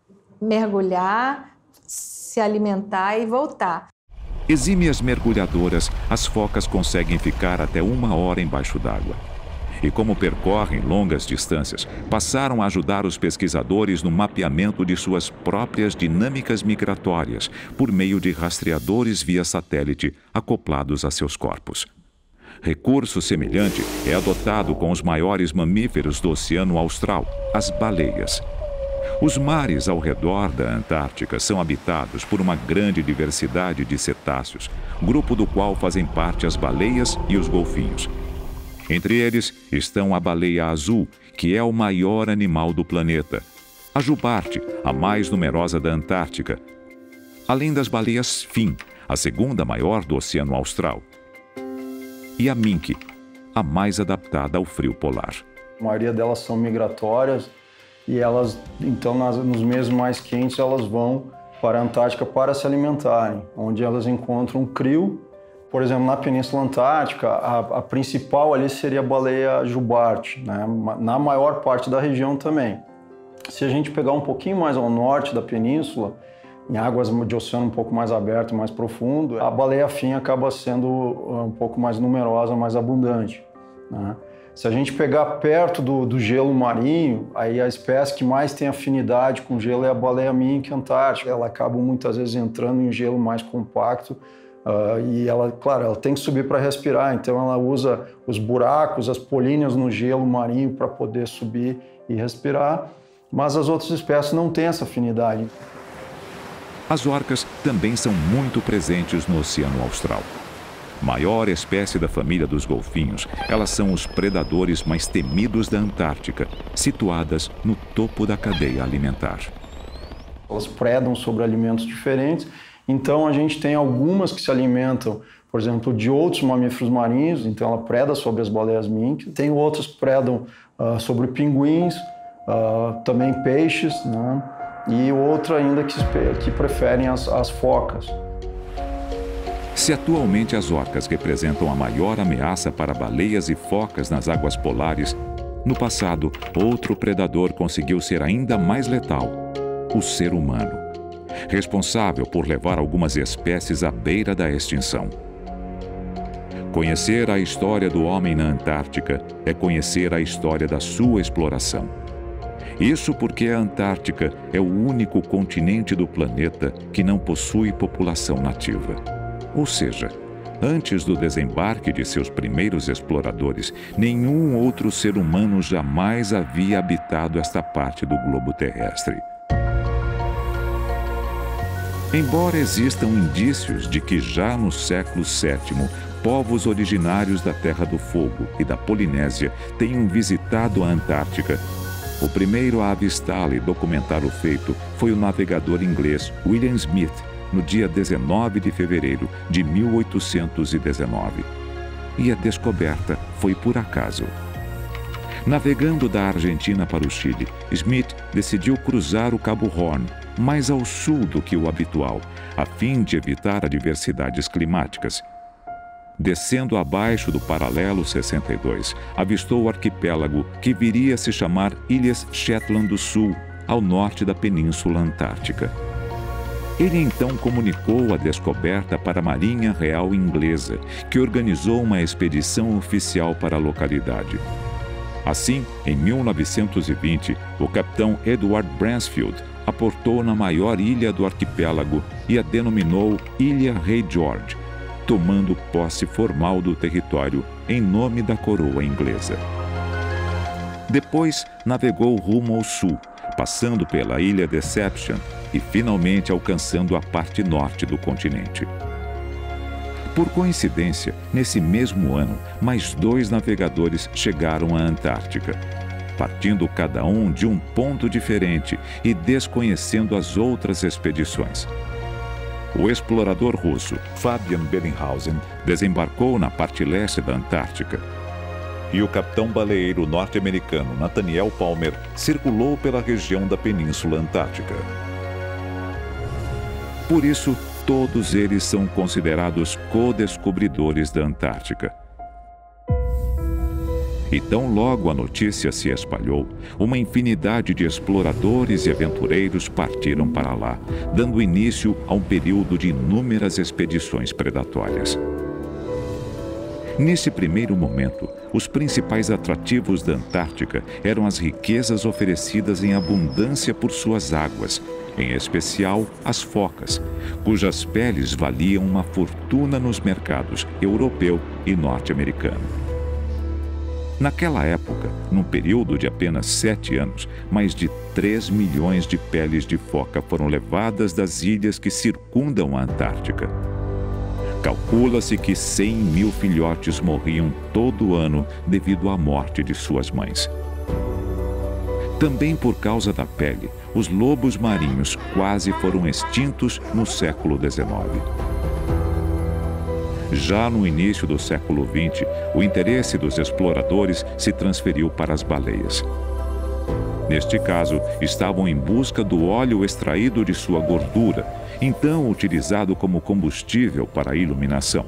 mergulhar, se alimentar e voltar. Exímias mergulhadoras, as focas conseguem ficar até uma hora embaixo d'água. E como percorrem longas distâncias, passaram a ajudar os pesquisadores no mapeamento de suas próprias dinâmicas migratórias por meio de rastreadores via satélite acoplados a seus corpos. Recurso semelhante é adotado com os maiores mamíferos do Oceano Austral, as baleias. Os mares ao redor da Antártica são habitados por uma grande diversidade de cetáceos, grupo do qual fazem parte as baleias e os golfinhos. Entre eles estão a baleia azul, que é o maior animal do planeta, a jubarte, a mais numerosa da Antártica, além das baleias fin, a segunda maior do Oceano Austral, e a mink, a mais adaptada ao frio polar. A maioria delas são migratórias, e elas, então, nas, nos meses mais quentes, elas vão para a Antártica para se alimentarem, onde elas encontram crio. Por exemplo, na Península Antártica, a, a principal ali seria a baleia jubarte, né? na maior parte da região também. Se a gente pegar um pouquinho mais ao norte da península, em águas de oceano um pouco mais aberto, mais profundo, a baleia fim acaba sendo uh, um pouco mais numerosa, mais abundante. Né? Se a gente pegar perto do, do, gelo marinho, aí a espécie que mais tem afinidade com gelo é a baleia mink antártica. Ela acaba muitas vezes entrando em gelo mais compacto uh, e ela, claro, ela tem que subir para respirar, então ela usa os buracos, as políneas no gelo marinho para poder subir e respirar. Mas as outras espécies não têm essa afinidade. As orcas também são muito presentes no Oceano Austral maior espécie da família dos golfinhos, elas são os predadores mais temidos da Antártica, situadas no topo da cadeia alimentar. Elas predam sobre alimentos diferentes, então a gente tem algumas que se alimentam, por exemplo, de outros mamíferos marinhos, então ela preda sobre as baleias mink. Tem outras que predam uh, sobre pinguins, uh, também peixes, né? e outra ainda que, que preferem as, as focas. Se atualmente as orcas representam a maior ameaça para baleias e focas nas águas polares, no passado, outro predador conseguiu ser ainda mais letal: o ser humano, responsável por levar algumas espécies à beira da extinção. Conhecer a história do homem na Antártica é conhecer a história da sua exploração. Isso porque a Antártica é o único continente do planeta que não possui população nativa. Ou seja, antes do desembarque de seus primeiros exploradores, nenhum outro ser humano jamais havia habitado esta parte do globo terrestre. Embora existam indícios de que já no século VII, povos originários da Terra do Fogo e da Polinésia tenham visitado a Antártica, o primeiro a avistá-la e documentar o feito foi o navegador inglês William Smith, no dia 19 de fevereiro de 1819. E a descoberta foi por acaso. Navegando da Argentina para o Chile, Smith decidiu cruzar o Cabo Horn, mais ao sul do que o habitual, a fim de evitar adversidades climáticas. Descendo abaixo do paralelo 62, avistou o arquipélago que viria a se chamar Ilhas Shetland do Sul, ao norte da Península Antártica. Ele então comunicou a descoberta para a Marinha Real Inglesa, que organizou uma expedição oficial para a localidade. Assim, em 1920, o capitão Edward Bransfield aportou na maior ilha do arquipélago e a denominou Ilha Rei George, tomando posse formal do território em nome da coroa inglesa. Depois, navegou rumo ao sul, passando pela ilha Deception e finalmente alcançando a parte norte do continente. Por coincidência, nesse mesmo ano, mais dois navegadores chegaram à Antártica, partindo cada um de um ponto diferente e desconhecendo as outras expedições. O explorador russo Fabian Bellinghausen desembarcou na parte leste da Antártica. E o capitão baleeiro norte-americano Nathaniel Palmer circulou pela região da Península Antártica. Por isso, todos eles são considerados co-descobridores da Antártica. E tão logo a notícia se espalhou, uma infinidade de exploradores e aventureiros partiram para lá, dando início a um período de inúmeras expedições predatórias. Nesse primeiro momento, os principais atrativos da Antártica eram as riquezas oferecidas em abundância por suas águas, em especial as focas, cujas peles valiam uma fortuna nos mercados europeu e norte-americano. Naquela época, num período de apenas sete anos, mais de 3 milhões de peles de foca foram levadas das ilhas que circundam a Antártica. Calcula-se que 100 mil filhotes morriam todo ano devido à morte de suas mães. Também por causa da pele, os lobos marinhos quase foram extintos no século XIX. Já no início do século XX, o interesse dos exploradores se transferiu para as baleias. Neste caso, estavam em busca do óleo extraído de sua gordura, então utilizado como combustível para a iluminação.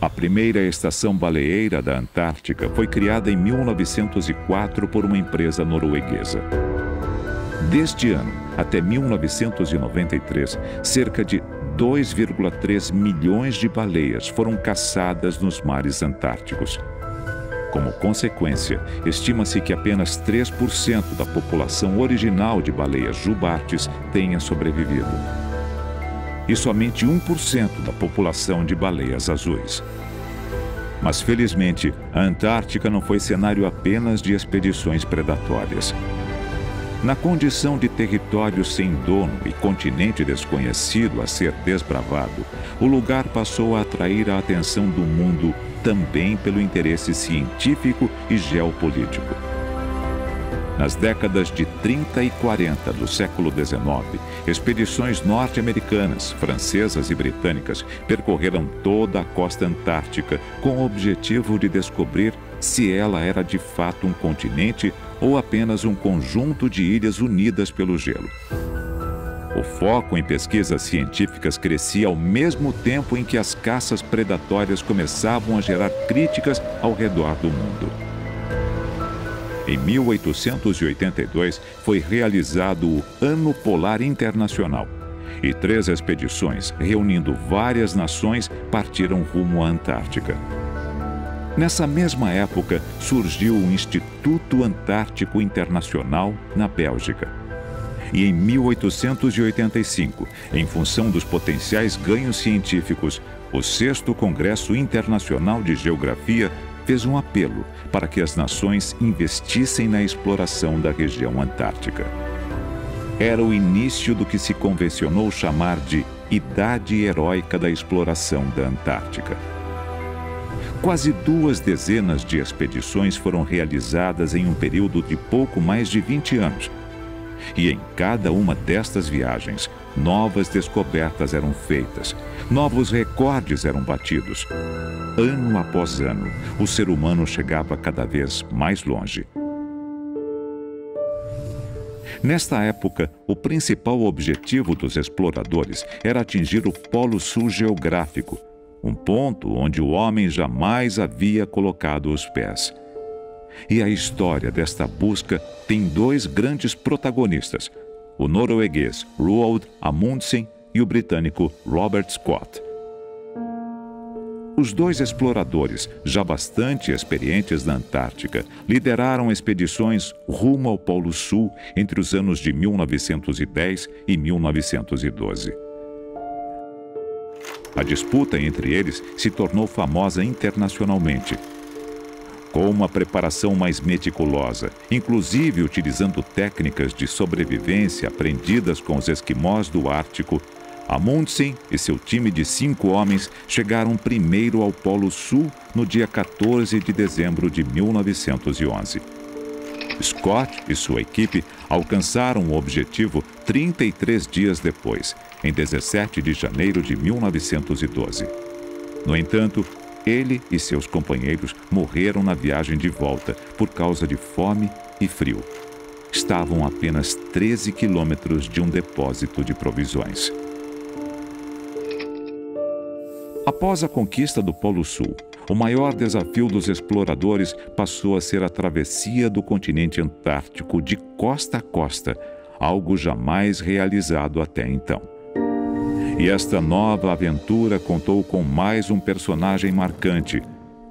A primeira estação baleeira da Antártica foi criada em 1904 por uma empresa norueguesa. Deste ano até 1993, cerca de 2,3 milhões de baleias foram caçadas nos mares antárticos. Como consequência, estima-se que apenas 3% da população original de baleias jubartes tenha sobrevivido. E somente 1% da população de baleias azuis. Mas felizmente, a Antártica não foi cenário apenas de expedições predatórias. Na condição de território sem dono e continente desconhecido a ser desbravado, o lugar passou a atrair a atenção do mundo também pelo interesse científico e geopolítico. Nas décadas de 30 e 40 do século XIX, expedições norte-americanas, francesas e britânicas percorreram toda a costa antártica com o objetivo de descobrir se ela era de fato um continente ou apenas um conjunto de ilhas unidas pelo gelo. O foco em pesquisas científicas crescia ao mesmo tempo em que as caças predatórias começavam a gerar críticas ao redor do mundo. Em 1882 foi realizado o Ano Polar Internacional e três expedições, reunindo várias nações, partiram rumo à Antártica. Nessa mesma época, surgiu o Instituto Antártico Internacional na Bélgica. E em 1885, em função dos potenciais ganhos científicos, o Sexto Congresso Internacional de Geografia fez um apelo para que as nações investissem na exploração da região antártica. Era o início do que se convencionou chamar de Idade Heróica da Exploração da Antártica. Quase duas dezenas de expedições foram realizadas em um período de pouco mais de 20 anos. E em cada uma destas viagens, novas descobertas eram feitas, novos recordes eram batidos. Ano após ano, o ser humano chegava cada vez mais longe. Nesta época, o principal objetivo dos exploradores era atingir o Polo Sul geográfico, um ponto onde o homem jamais havia colocado os pés. E a história desta busca tem dois grandes protagonistas: o norueguês Roald Amundsen e o britânico Robert Scott. Os dois exploradores, já bastante experientes na Antártica, lideraram expedições rumo ao Polo Sul entre os anos de 1910 e 1912. A disputa entre eles se tornou famosa internacionalmente. Com uma preparação mais meticulosa, inclusive utilizando técnicas de sobrevivência aprendidas com os esquimós do Ártico, Amundsen e seu time de cinco homens chegaram primeiro ao Polo Sul no dia 14 de dezembro de 1911. Scott e sua equipe alcançaram o objetivo 33 dias depois, em 17 de janeiro de 1912. No entanto, ele e seus companheiros morreram na viagem de volta por causa de fome e frio. Estavam a apenas 13 quilômetros de um depósito de provisões. Após a conquista do Polo Sul, o maior desafio dos exploradores passou a ser a travessia do continente antártico de costa a costa, algo jamais realizado até então. E esta nova aventura contou com mais um personagem marcante,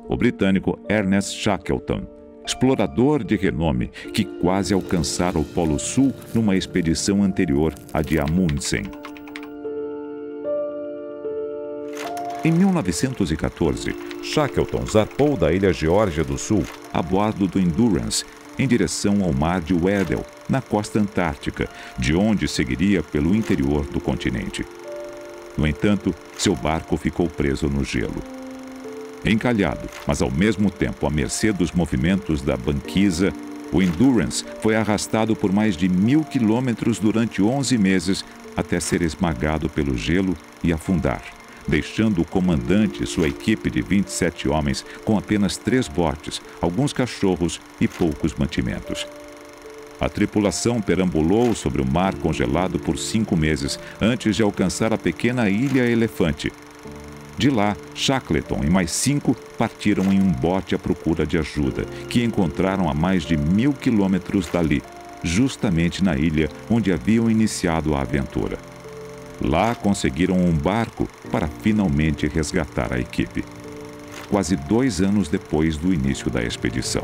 o britânico Ernest Shackleton, explorador de renome que quase alcançara o Polo Sul numa expedição anterior à de Amundsen. Em 1914, Shackleton zarpou da ilha Geórgia do Sul a bordo do Endurance em direção ao mar de Weddell, na costa antártica, de onde seguiria pelo interior do continente. No entanto, seu barco ficou preso no gelo. Encalhado, mas ao mesmo tempo à mercê dos movimentos da banquisa, o Endurance foi arrastado por mais de mil quilômetros durante 11 meses até ser esmagado pelo gelo e afundar deixando o comandante e sua equipe de 27 homens com apenas três botes, alguns cachorros e poucos mantimentos. A tripulação perambulou sobre o mar congelado por cinco meses antes de alcançar a pequena ilha Elefante. De lá, Shackleton e mais cinco partiram em um bote à procura de ajuda, que encontraram a mais de mil quilômetros dali, justamente na ilha onde haviam iniciado a aventura. Lá conseguiram um barco para finalmente resgatar a equipe. Quase dois anos depois do início da expedição.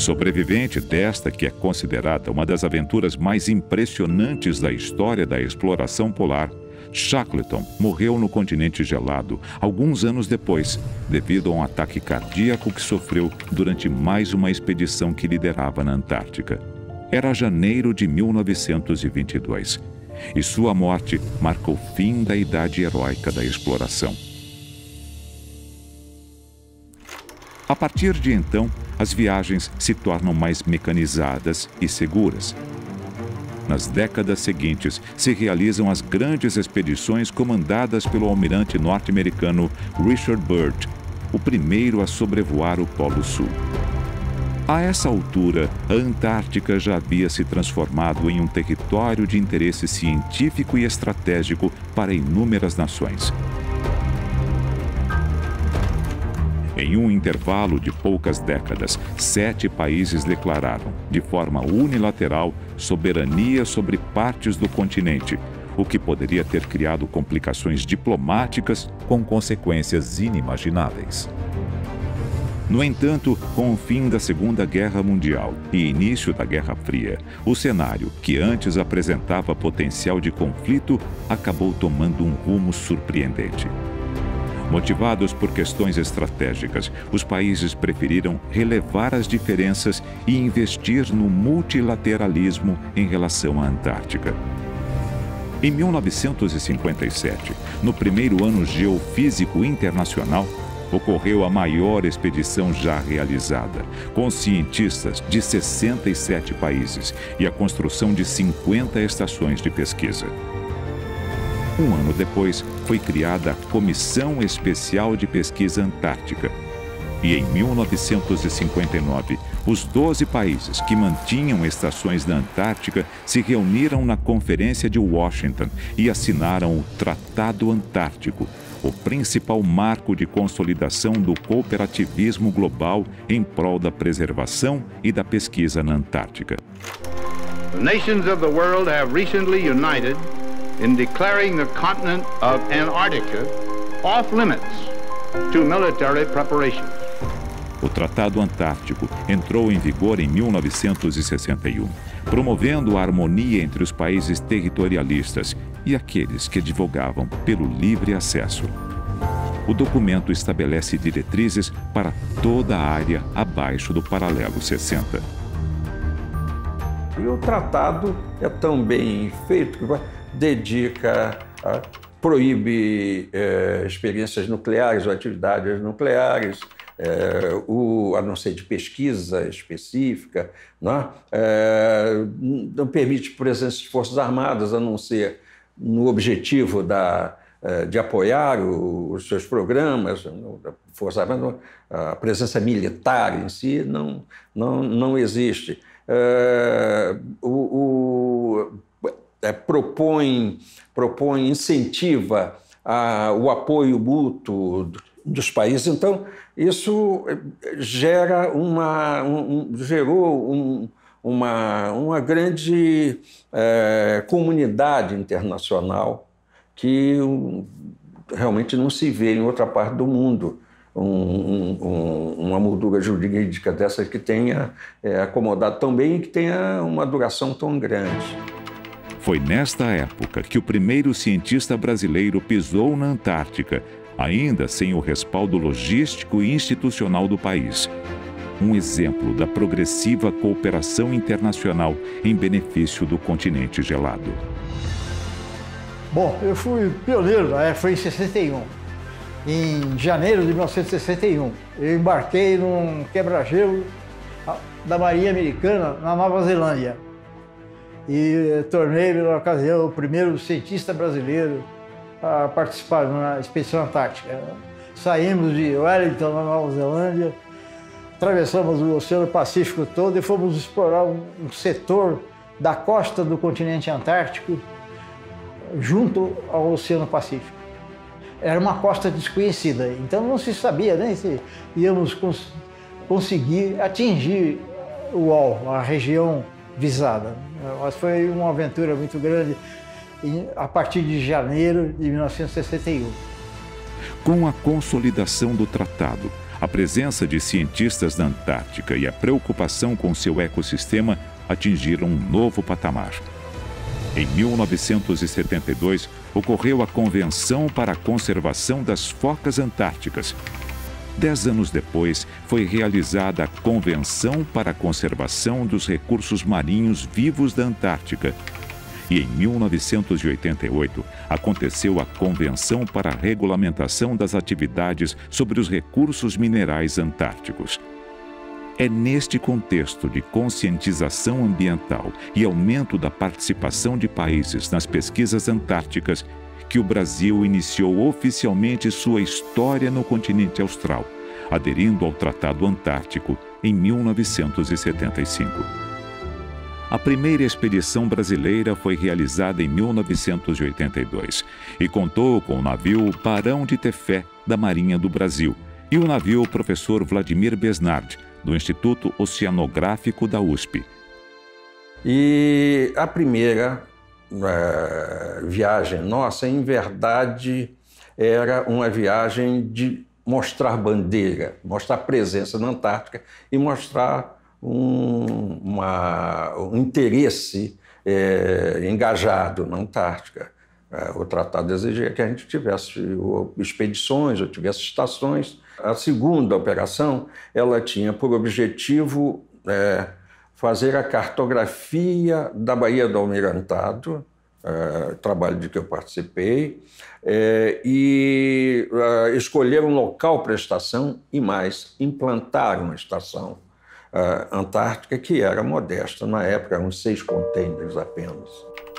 Sobrevivente desta que é considerada uma das aventuras mais impressionantes da história da exploração polar, Shackleton morreu no continente gelado alguns anos depois, devido a um ataque cardíaco que sofreu durante mais uma expedição que liderava na Antártica. Era janeiro de 1922 e sua morte marcou o fim da idade heróica da exploração. A partir de então, as viagens se tornam mais mecanizadas e seguras. Nas décadas seguintes, se realizam as grandes expedições comandadas pelo almirante norte-americano Richard Byrd, o primeiro a sobrevoar o Polo Sul. A essa altura, a Antártica já havia se transformado em um território de interesse científico e estratégico para inúmeras nações. Em um intervalo de poucas décadas, sete países declararam, de forma unilateral, soberania sobre partes do continente, o que poderia ter criado complicações diplomáticas com consequências inimagináveis. No entanto, com o fim da Segunda Guerra Mundial e início da Guerra Fria, o cenário, que antes apresentava potencial de conflito, acabou tomando um rumo surpreendente. Motivados por questões estratégicas, os países preferiram relevar as diferenças e investir no multilateralismo em relação à Antártica. Em 1957, no primeiro ano geofísico internacional, ocorreu a maior expedição já realizada, com cientistas de 67 países e a construção de 50 estações de pesquisa. Um ano depois, foi criada a Comissão Especial de Pesquisa Antártica. E em 1959, os 12 países que mantinham estações na Antártica se reuniram na Conferência de Washington e assinaram o Tratado Antártico, o principal marco de consolidação do cooperativismo global em prol da preservação e da pesquisa na Antártica. The nations of the world have recently united in declaring the continent of Antarctica off limits to military preparations. O Tratado Antártico entrou em vigor em 1961, promovendo a harmonia entre os países territorialistas e aqueles que advogavam pelo livre acesso. O documento estabelece diretrizes para toda a área abaixo do paralelo 60. E o tratado é tão bem feito que dedica, proíbe é, experiências nucleares ou atividades nucleares, é, o, a não ser de pesquisa específica, não, é? é, não permite presença de forças armadas, a não ser no objetivo da, é, de apoiar o, os seus programas, força armada, a presença militar em si não, não, não existe. É, o, o é, propõe, propõe, incentiva a, o apoio mútuo dos países. Então, isso gera uma, um, gerou um, uma, uma grande é, comunidade internacional que realmente não se vê em outra parte do mundo. Um, um, uma moldura jurídica dessa que tenha é, acomodado tão bem e que tenha uma duração tão grande. Foi nesta época que o primeiro cientista brasileiro pisou na Antártica ainda sem o respaldo logístico e institucional do país. Um exemplo da progressiva cooperação internacional em benefício do continente gelado. Bom, eu fui pioneiro, né? foi em 61. Em janeiro de 1961, eu embarquei num quebra-gelo da Marinha Americana na Nova Zelândia. E tornei-me, na ocasião, o primeiro cientista brasileiro a participar na expedição antártica. Saímos de Wellington, na Nova Zelândia, atravessamos o Oceano Pacífico todo e fomos explorar um, um setor da costa do continente antártico junto ao Oceano Pacífico. Era uma costa desconhecida, então não se sabia nem se íamos cons conseguir atingir o UOL, a região visada. Mas foi uma aventura muito grande a partir de janeiro de 1961. Com a consolidação do tratado, a presença de cientistas da Antártica e a preocupação com seu ecossistema atingiram um novo patamar. Em 1972, ocorreu a Convenção para a Conservação das Focas Antárticas. Dez anos depois, foi realizada a Convenção para a Conservação dos Recursos Marinhos Vivos da Antártica, e em 1988 aconteceu a Convenção para a Regulamentação das Atividades sobre os Recursos Minerais Antárticos. É neste contexto de conscientização ambiental e aumento da participação de países nas pesquisas antárticas que o Brasil iniciou oficialmente sua história no continente austral, aderindo ao Tratado Antártico em 1975. A primeira expedição brasileira foi realizada em 1982 e contou com o navio Barão de Tefé, da Marinha do Brasil, e o navio Professor Vladimir Besnard, do Instituto Oceanográfico da USP. E a primeira uh, viagem nossa, em verdade, era uma viagem de mostrar bandeira, mostrar presença na Antártica e mostrar um, uma, um interesse é, engajado na Antártica. É, o tratado exigia que a gente tivesse expedições ou tivesse estações. A segunda operação ela tinha por objetivo é, fazer a cartografia da Baía do Almirantado, é, trabalho de que eu participei, é, e é, escolher um local para a estação e mais, implantar uma estação Antártica, que era modesta na época, eram seis contêineres apenas.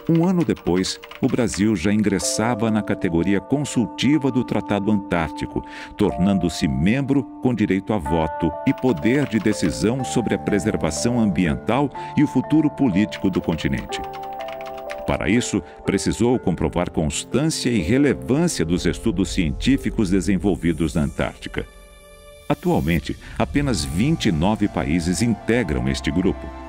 Um ano depois, o Brasil já ingressava na categoria consultiva do Tratado Antártico, tornando-se membro com direito a voto e poder de decisão sobre a preservação ambiental e o futuro político do continente. Para isso, precisou comprovar constância e relevância dos estudos científicos desenvolvidos na Antártica. Atualmente, apenas 29 países integram este grupo.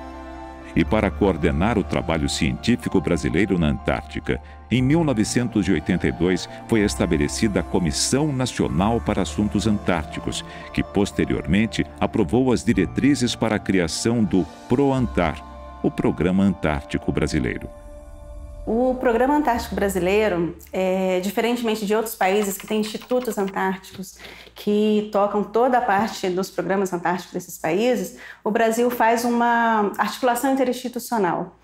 E para coordenar o trabalho científico brasileiro na Antártica, em 1982 foi estabelecida a Comissão Nacional para Assuntos Antárticos, que posteriormente aprovou as diretrizes para a criação do ProAntar, o Programa Antártico Brasileiro. O Programa Antártico Brasileiro, é, diferentemente de outros países que têm institutos antárticos que tocam toda a parte dos programas antárticos desses países, o Brasil faz uma articulação interinstitucional.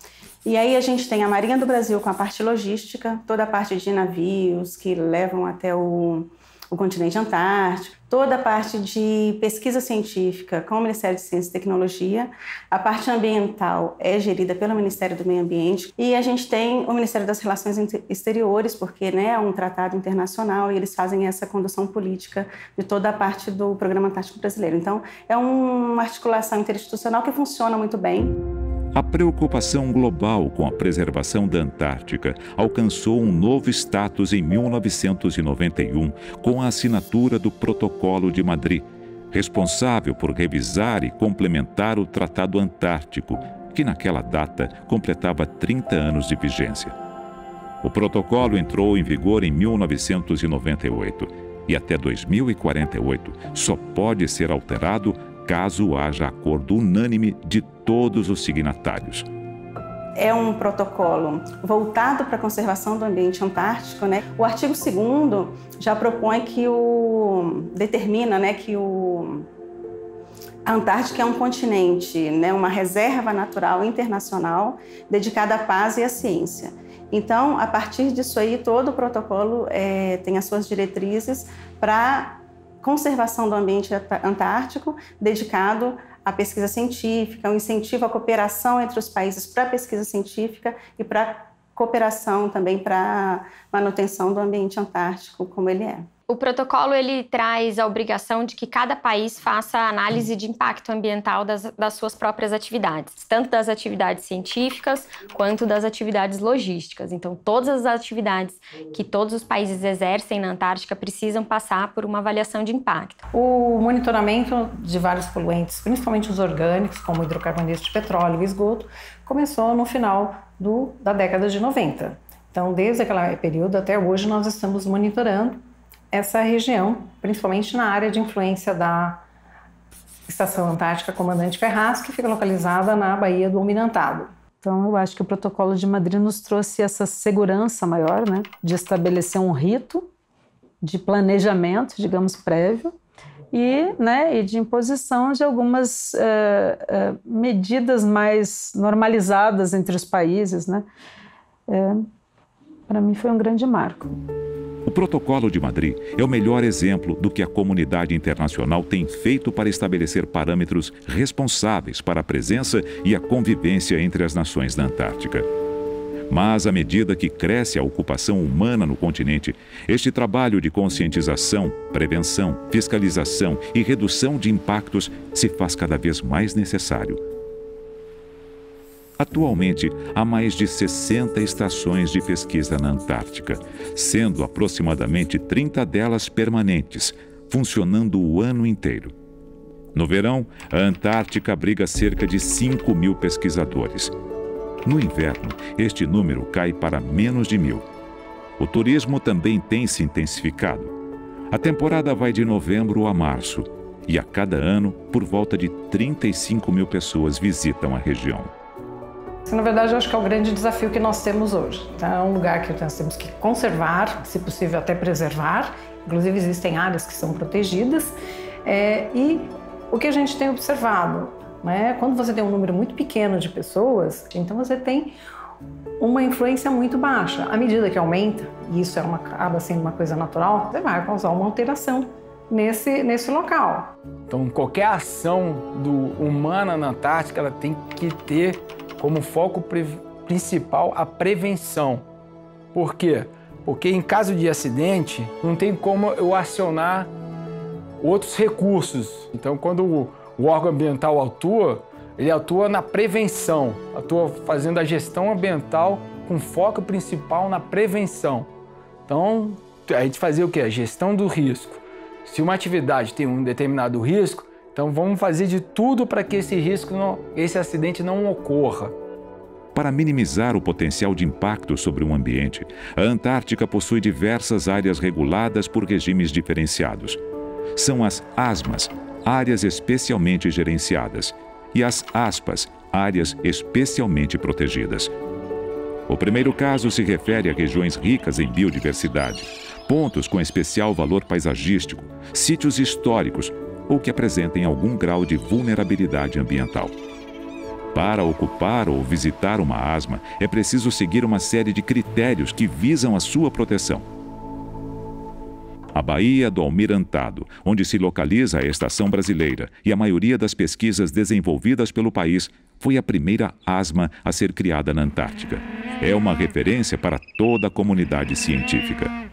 E aí a gente tem a Marinha do Brasil com a parte logística, toda a parte de navios que levam até o, o continente antártico, toda a parte de pesquisa científica com o Ministério de Ciência e Tecnologia, a parte ambiental é gerida pelo Ministério do Meio Ambiente e a gente tem o Ministério das Relações Exteriores, porque né, é um tratado internacional e eles fazem essa condução política de toda a parte do Programa Antártico Brasileiro. Então, é uma articulação interinstitucional que funciona muito bem. A preocupação global com a preservação da Antártica alcançou um novo status em 1991 com a assinatura do Protocolo de Madrid, responsável por revisar e complementar o Tratado Antártico, que naquela data completava 30 anos de vigência. O protocolo entrou em vigor em 1998 e até 2048 só pode ser alterado caso haja acordo unânime de todos os signatários. É um protocolo voltado para a conservação do ambiente antártico, né? O artigo 2 já propõe que o determina, né, que o a Antártica é um continente, né, uma reserva natural internacional dedicada à paz e à ciência. Então, a partir disso aí, todo o protocolo é, tem as suas diretrizes para conservação do ambiente antártico, dedicado à pesquisa científica, um incentivo à cooperação entre os países para a pesquisa científica e para cooperação também para manutenção do ambiente antártico como ele é. O protocolo ele traz a obrigação de que cada país faça análise de impacto ambiental das, das, suas próprias atividades, tanto das atividades científicas quanto das atividades logísticas. Então, todas as atividades que todos os países exercem na Antártica precisam passar por uma avaliação de impacto. O monitoramento de vários poluentes, principalmente os orgânicos, como hidrocarbonetos de petróleo e esgoto, começou no final do, da década de 90. Então, desde aquele período até hoje, nós estamos monitorando essa região, principalmente na área de influência da Estação Antártica Comandante Ferraz, que fica localizada na Baía do Almirantado. Então, eu acho que o Protocolo de Madrid nos trouxe essa segurança maior, né, de estabelecer um rito de planejamento, digamos, prévio, e, né, e de imposição de algumas uh, uh, medidas mais normalizadas entre os países. Né? É, Para mim, foi um grande marco. O Protocolo de Madrid é o melhor exemplo do que a comunidade internacional tem feito para estabelecer parâmetros responsáveis para a presença e a convivência entre as nações da Antártica. Mas, à medida que cresce a ocupação humana no continente, este trabalho de conscientização, prevenção, fiscalização e redução de impactos se faz cada vez mais necessário. Atualmente, há mais de 60 estações de pesquisa na Antártica, sendo aproximadamente 30 delas permanentes, funcionando o ano inteiro. No verão, a Antártica abriga cerca de 5 mil pesquisadores. No inverno, este número cai para menos de mil. O turismo também tem se intensificado. A temporada vai de novembro a março e a cada ano, por volta de 35 mil pessoas visitam a região. Na verdade, eu acho que é o grande desafio que nós temos hoje. Então, é um lugar que nós temos que conservar, se possível até preservar. Inclusive, existem áreas que são protegidas. É, e o que a gente tem observado, né, quando você tem um número muito pequeno de pessoas, então você tem uma influência muito baixa. À medida que aumenta, e isso é uma, acaba sendo uma coisa natural, você vai causar uma alteração nesse, nesse local. Então, qualquer ação do humana na Antártica, ela tem que ter como foco principal a prevenção. Por quê? Porque em caso de acidente, não tem como eu acionar outros recursos. Então, quando o, órgão ambiental atua, ele atua na prevenção, atua fazendo a gestão ambiental com foco principal na prevenção. Então, a gente fazia o quê? A gestão do risco. Se uma atividade tem um determinado risco, Então vamos fazer de tudo para que esse risco, não, esse acidente não ocorra. Para minimizar o potencial de impacto sobre o ambiente, a Antártica possui diversas áreas reguladas por regimes diferenciados. São as ASMAs, áreas especialmente gerenciadas, e as ASPAS, áreas especialmente protegidas. O primeiro caso se refere a regiões ricas em biodiversidade, pontos com especial valor paisagístico, sítios históricos ou que apresentem algum grau de vulnerabilidade ambiental. Para ocupar ou visitar uma asma, é preciso seguir uma série de critérios que visam a sua proteção. A Baía do Almirantado, onde se localiza a estação brasileira e a maioria das pesquisas desenvolvidas pelo país, foi a primeira asma a ser criada na Antártica. É uma referência para toda a comunidade científica.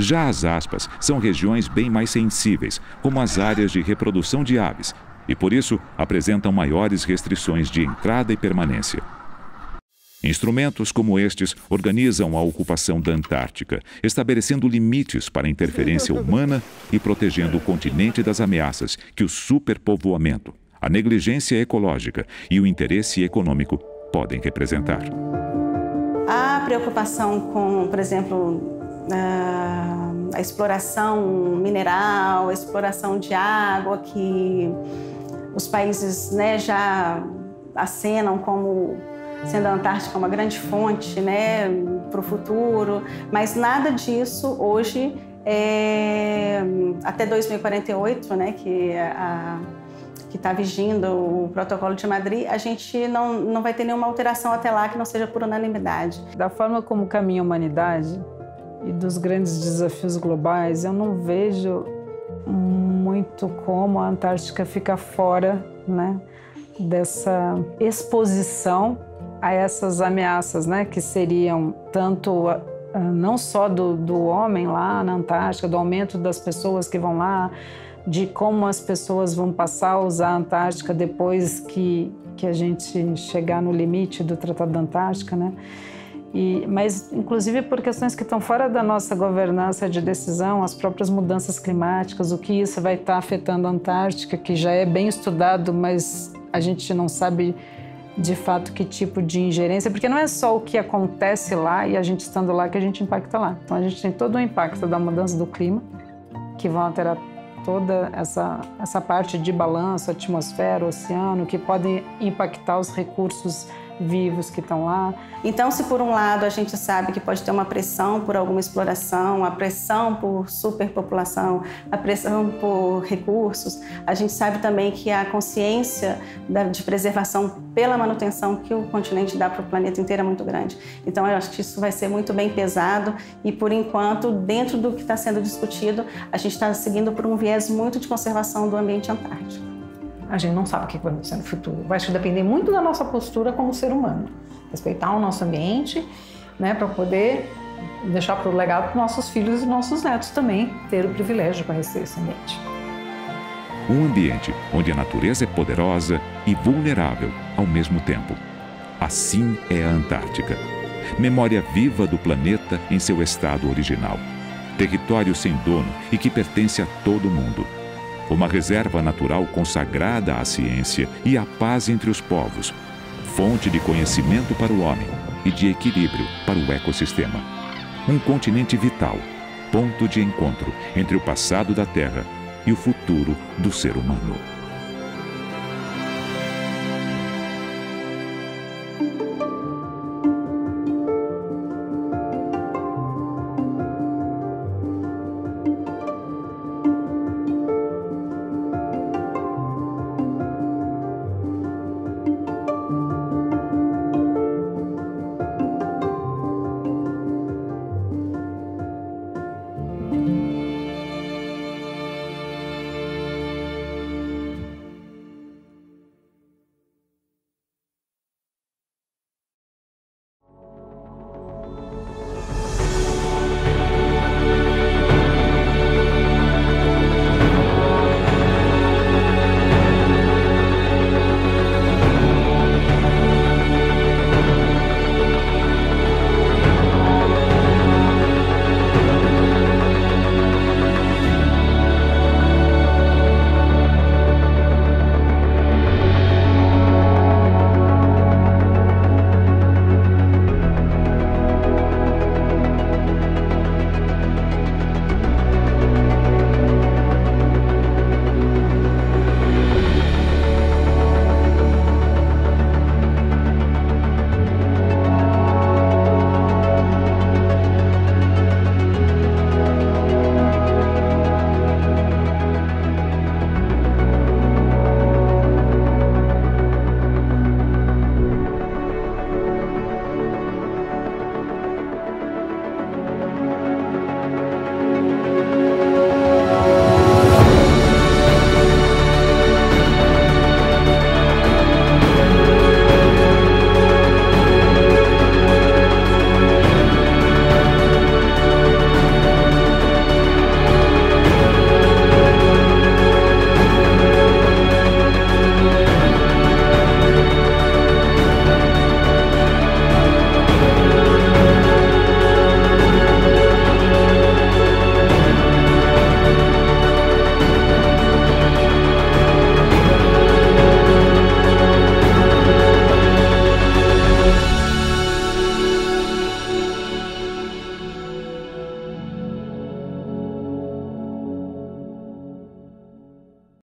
Já as aspas são regiões bem mais sensíveis, como as áreas de reprodução de aves, e por isso apresentam maiores restrições de entrada e permanência. Instrumentos como estes organizam a ocupação da Antártica, estabelecendo limites para a interferência humana e protegendo o continente das ameaças que o superpovoamento, a negligência ecológica e o interesse econômico podem representar. A preocupação com, por exemplo, a exploração mineral, a exploração de água, que os países né, já acenam como sendo a Antártica uma grande fonte né, para o futuro, mas nada disso hoje, é, até 2048, né, que a, que está vigindo o protocolo de Madrid, a gente não, não vai ter nenhuma alteração até lá que não seja por unanimidade. Da forma como caminha a humanidade e dos grandes desafios globais, eu não vejo muito como a Antártica fica fora né, dessa exposição a essas ameaças, né, que seriam tanto ah, não só do, do homem lá na Antártica, do aumento das pessoas que vão lá, de como as pessoas vão passar a usar a Antártica depois que, que a gente chegar no limite do Tratado da Antártica, né? E, mas, inclusive, por questões que estão fora da nossa governança de decisão, as próprias mudanças climáticas, o que isso vai estar afetando a Antártica, que já é bem estudado, mas a gente não sabe de fato que tipo de ingerência, porque não é só o que acontece lá e a gente estando lá que a gente impacta lá. Então, a gente tem todo o impacto da mudança do clima, que vão alterar toda essa, essa parte de balanço, atmosfera, oceano, que podem impactar os recursos vivos que estão lá. Então, se por um lado a gente sabe que pode ter uma pressão por alguma exploração, a pressão por superpopulação, a pressão por recursos, a gente sabe também que a consciência de preservação pela manutenção que o continente dá para o planeta inteiro é muito grande. Então, eu acho que isso vai ser muito bem pesado e, por enquanto, dentro do que está sendo discutido, a gente está seguindo por um viés muito de conservação do ambiente antártico a gente não sabe o que vai acontecer no futuro. Vai depender muito da nossa postura como ser humano. Respeitar o nosso ambiente, né, para poder deixar para o legado para nossos filhos e nossos netos também ter o privilégio de conhecer esse ambiente. Um ambiente onde a natureza é poderosa e vulnerável ao mesmo tempo. Assim é a Antártica. Memória viva do planeta em seu estado original. Território sem dono e que pertence a todo mundo uma reserva natural consagrada à ciência e à paz entre os povos, fonte de conhecimento para o homem e de equilíbrio para o ecossistema. Um continente vital, ponto de encontro entre o passado da Terra e o futuro do ser humano.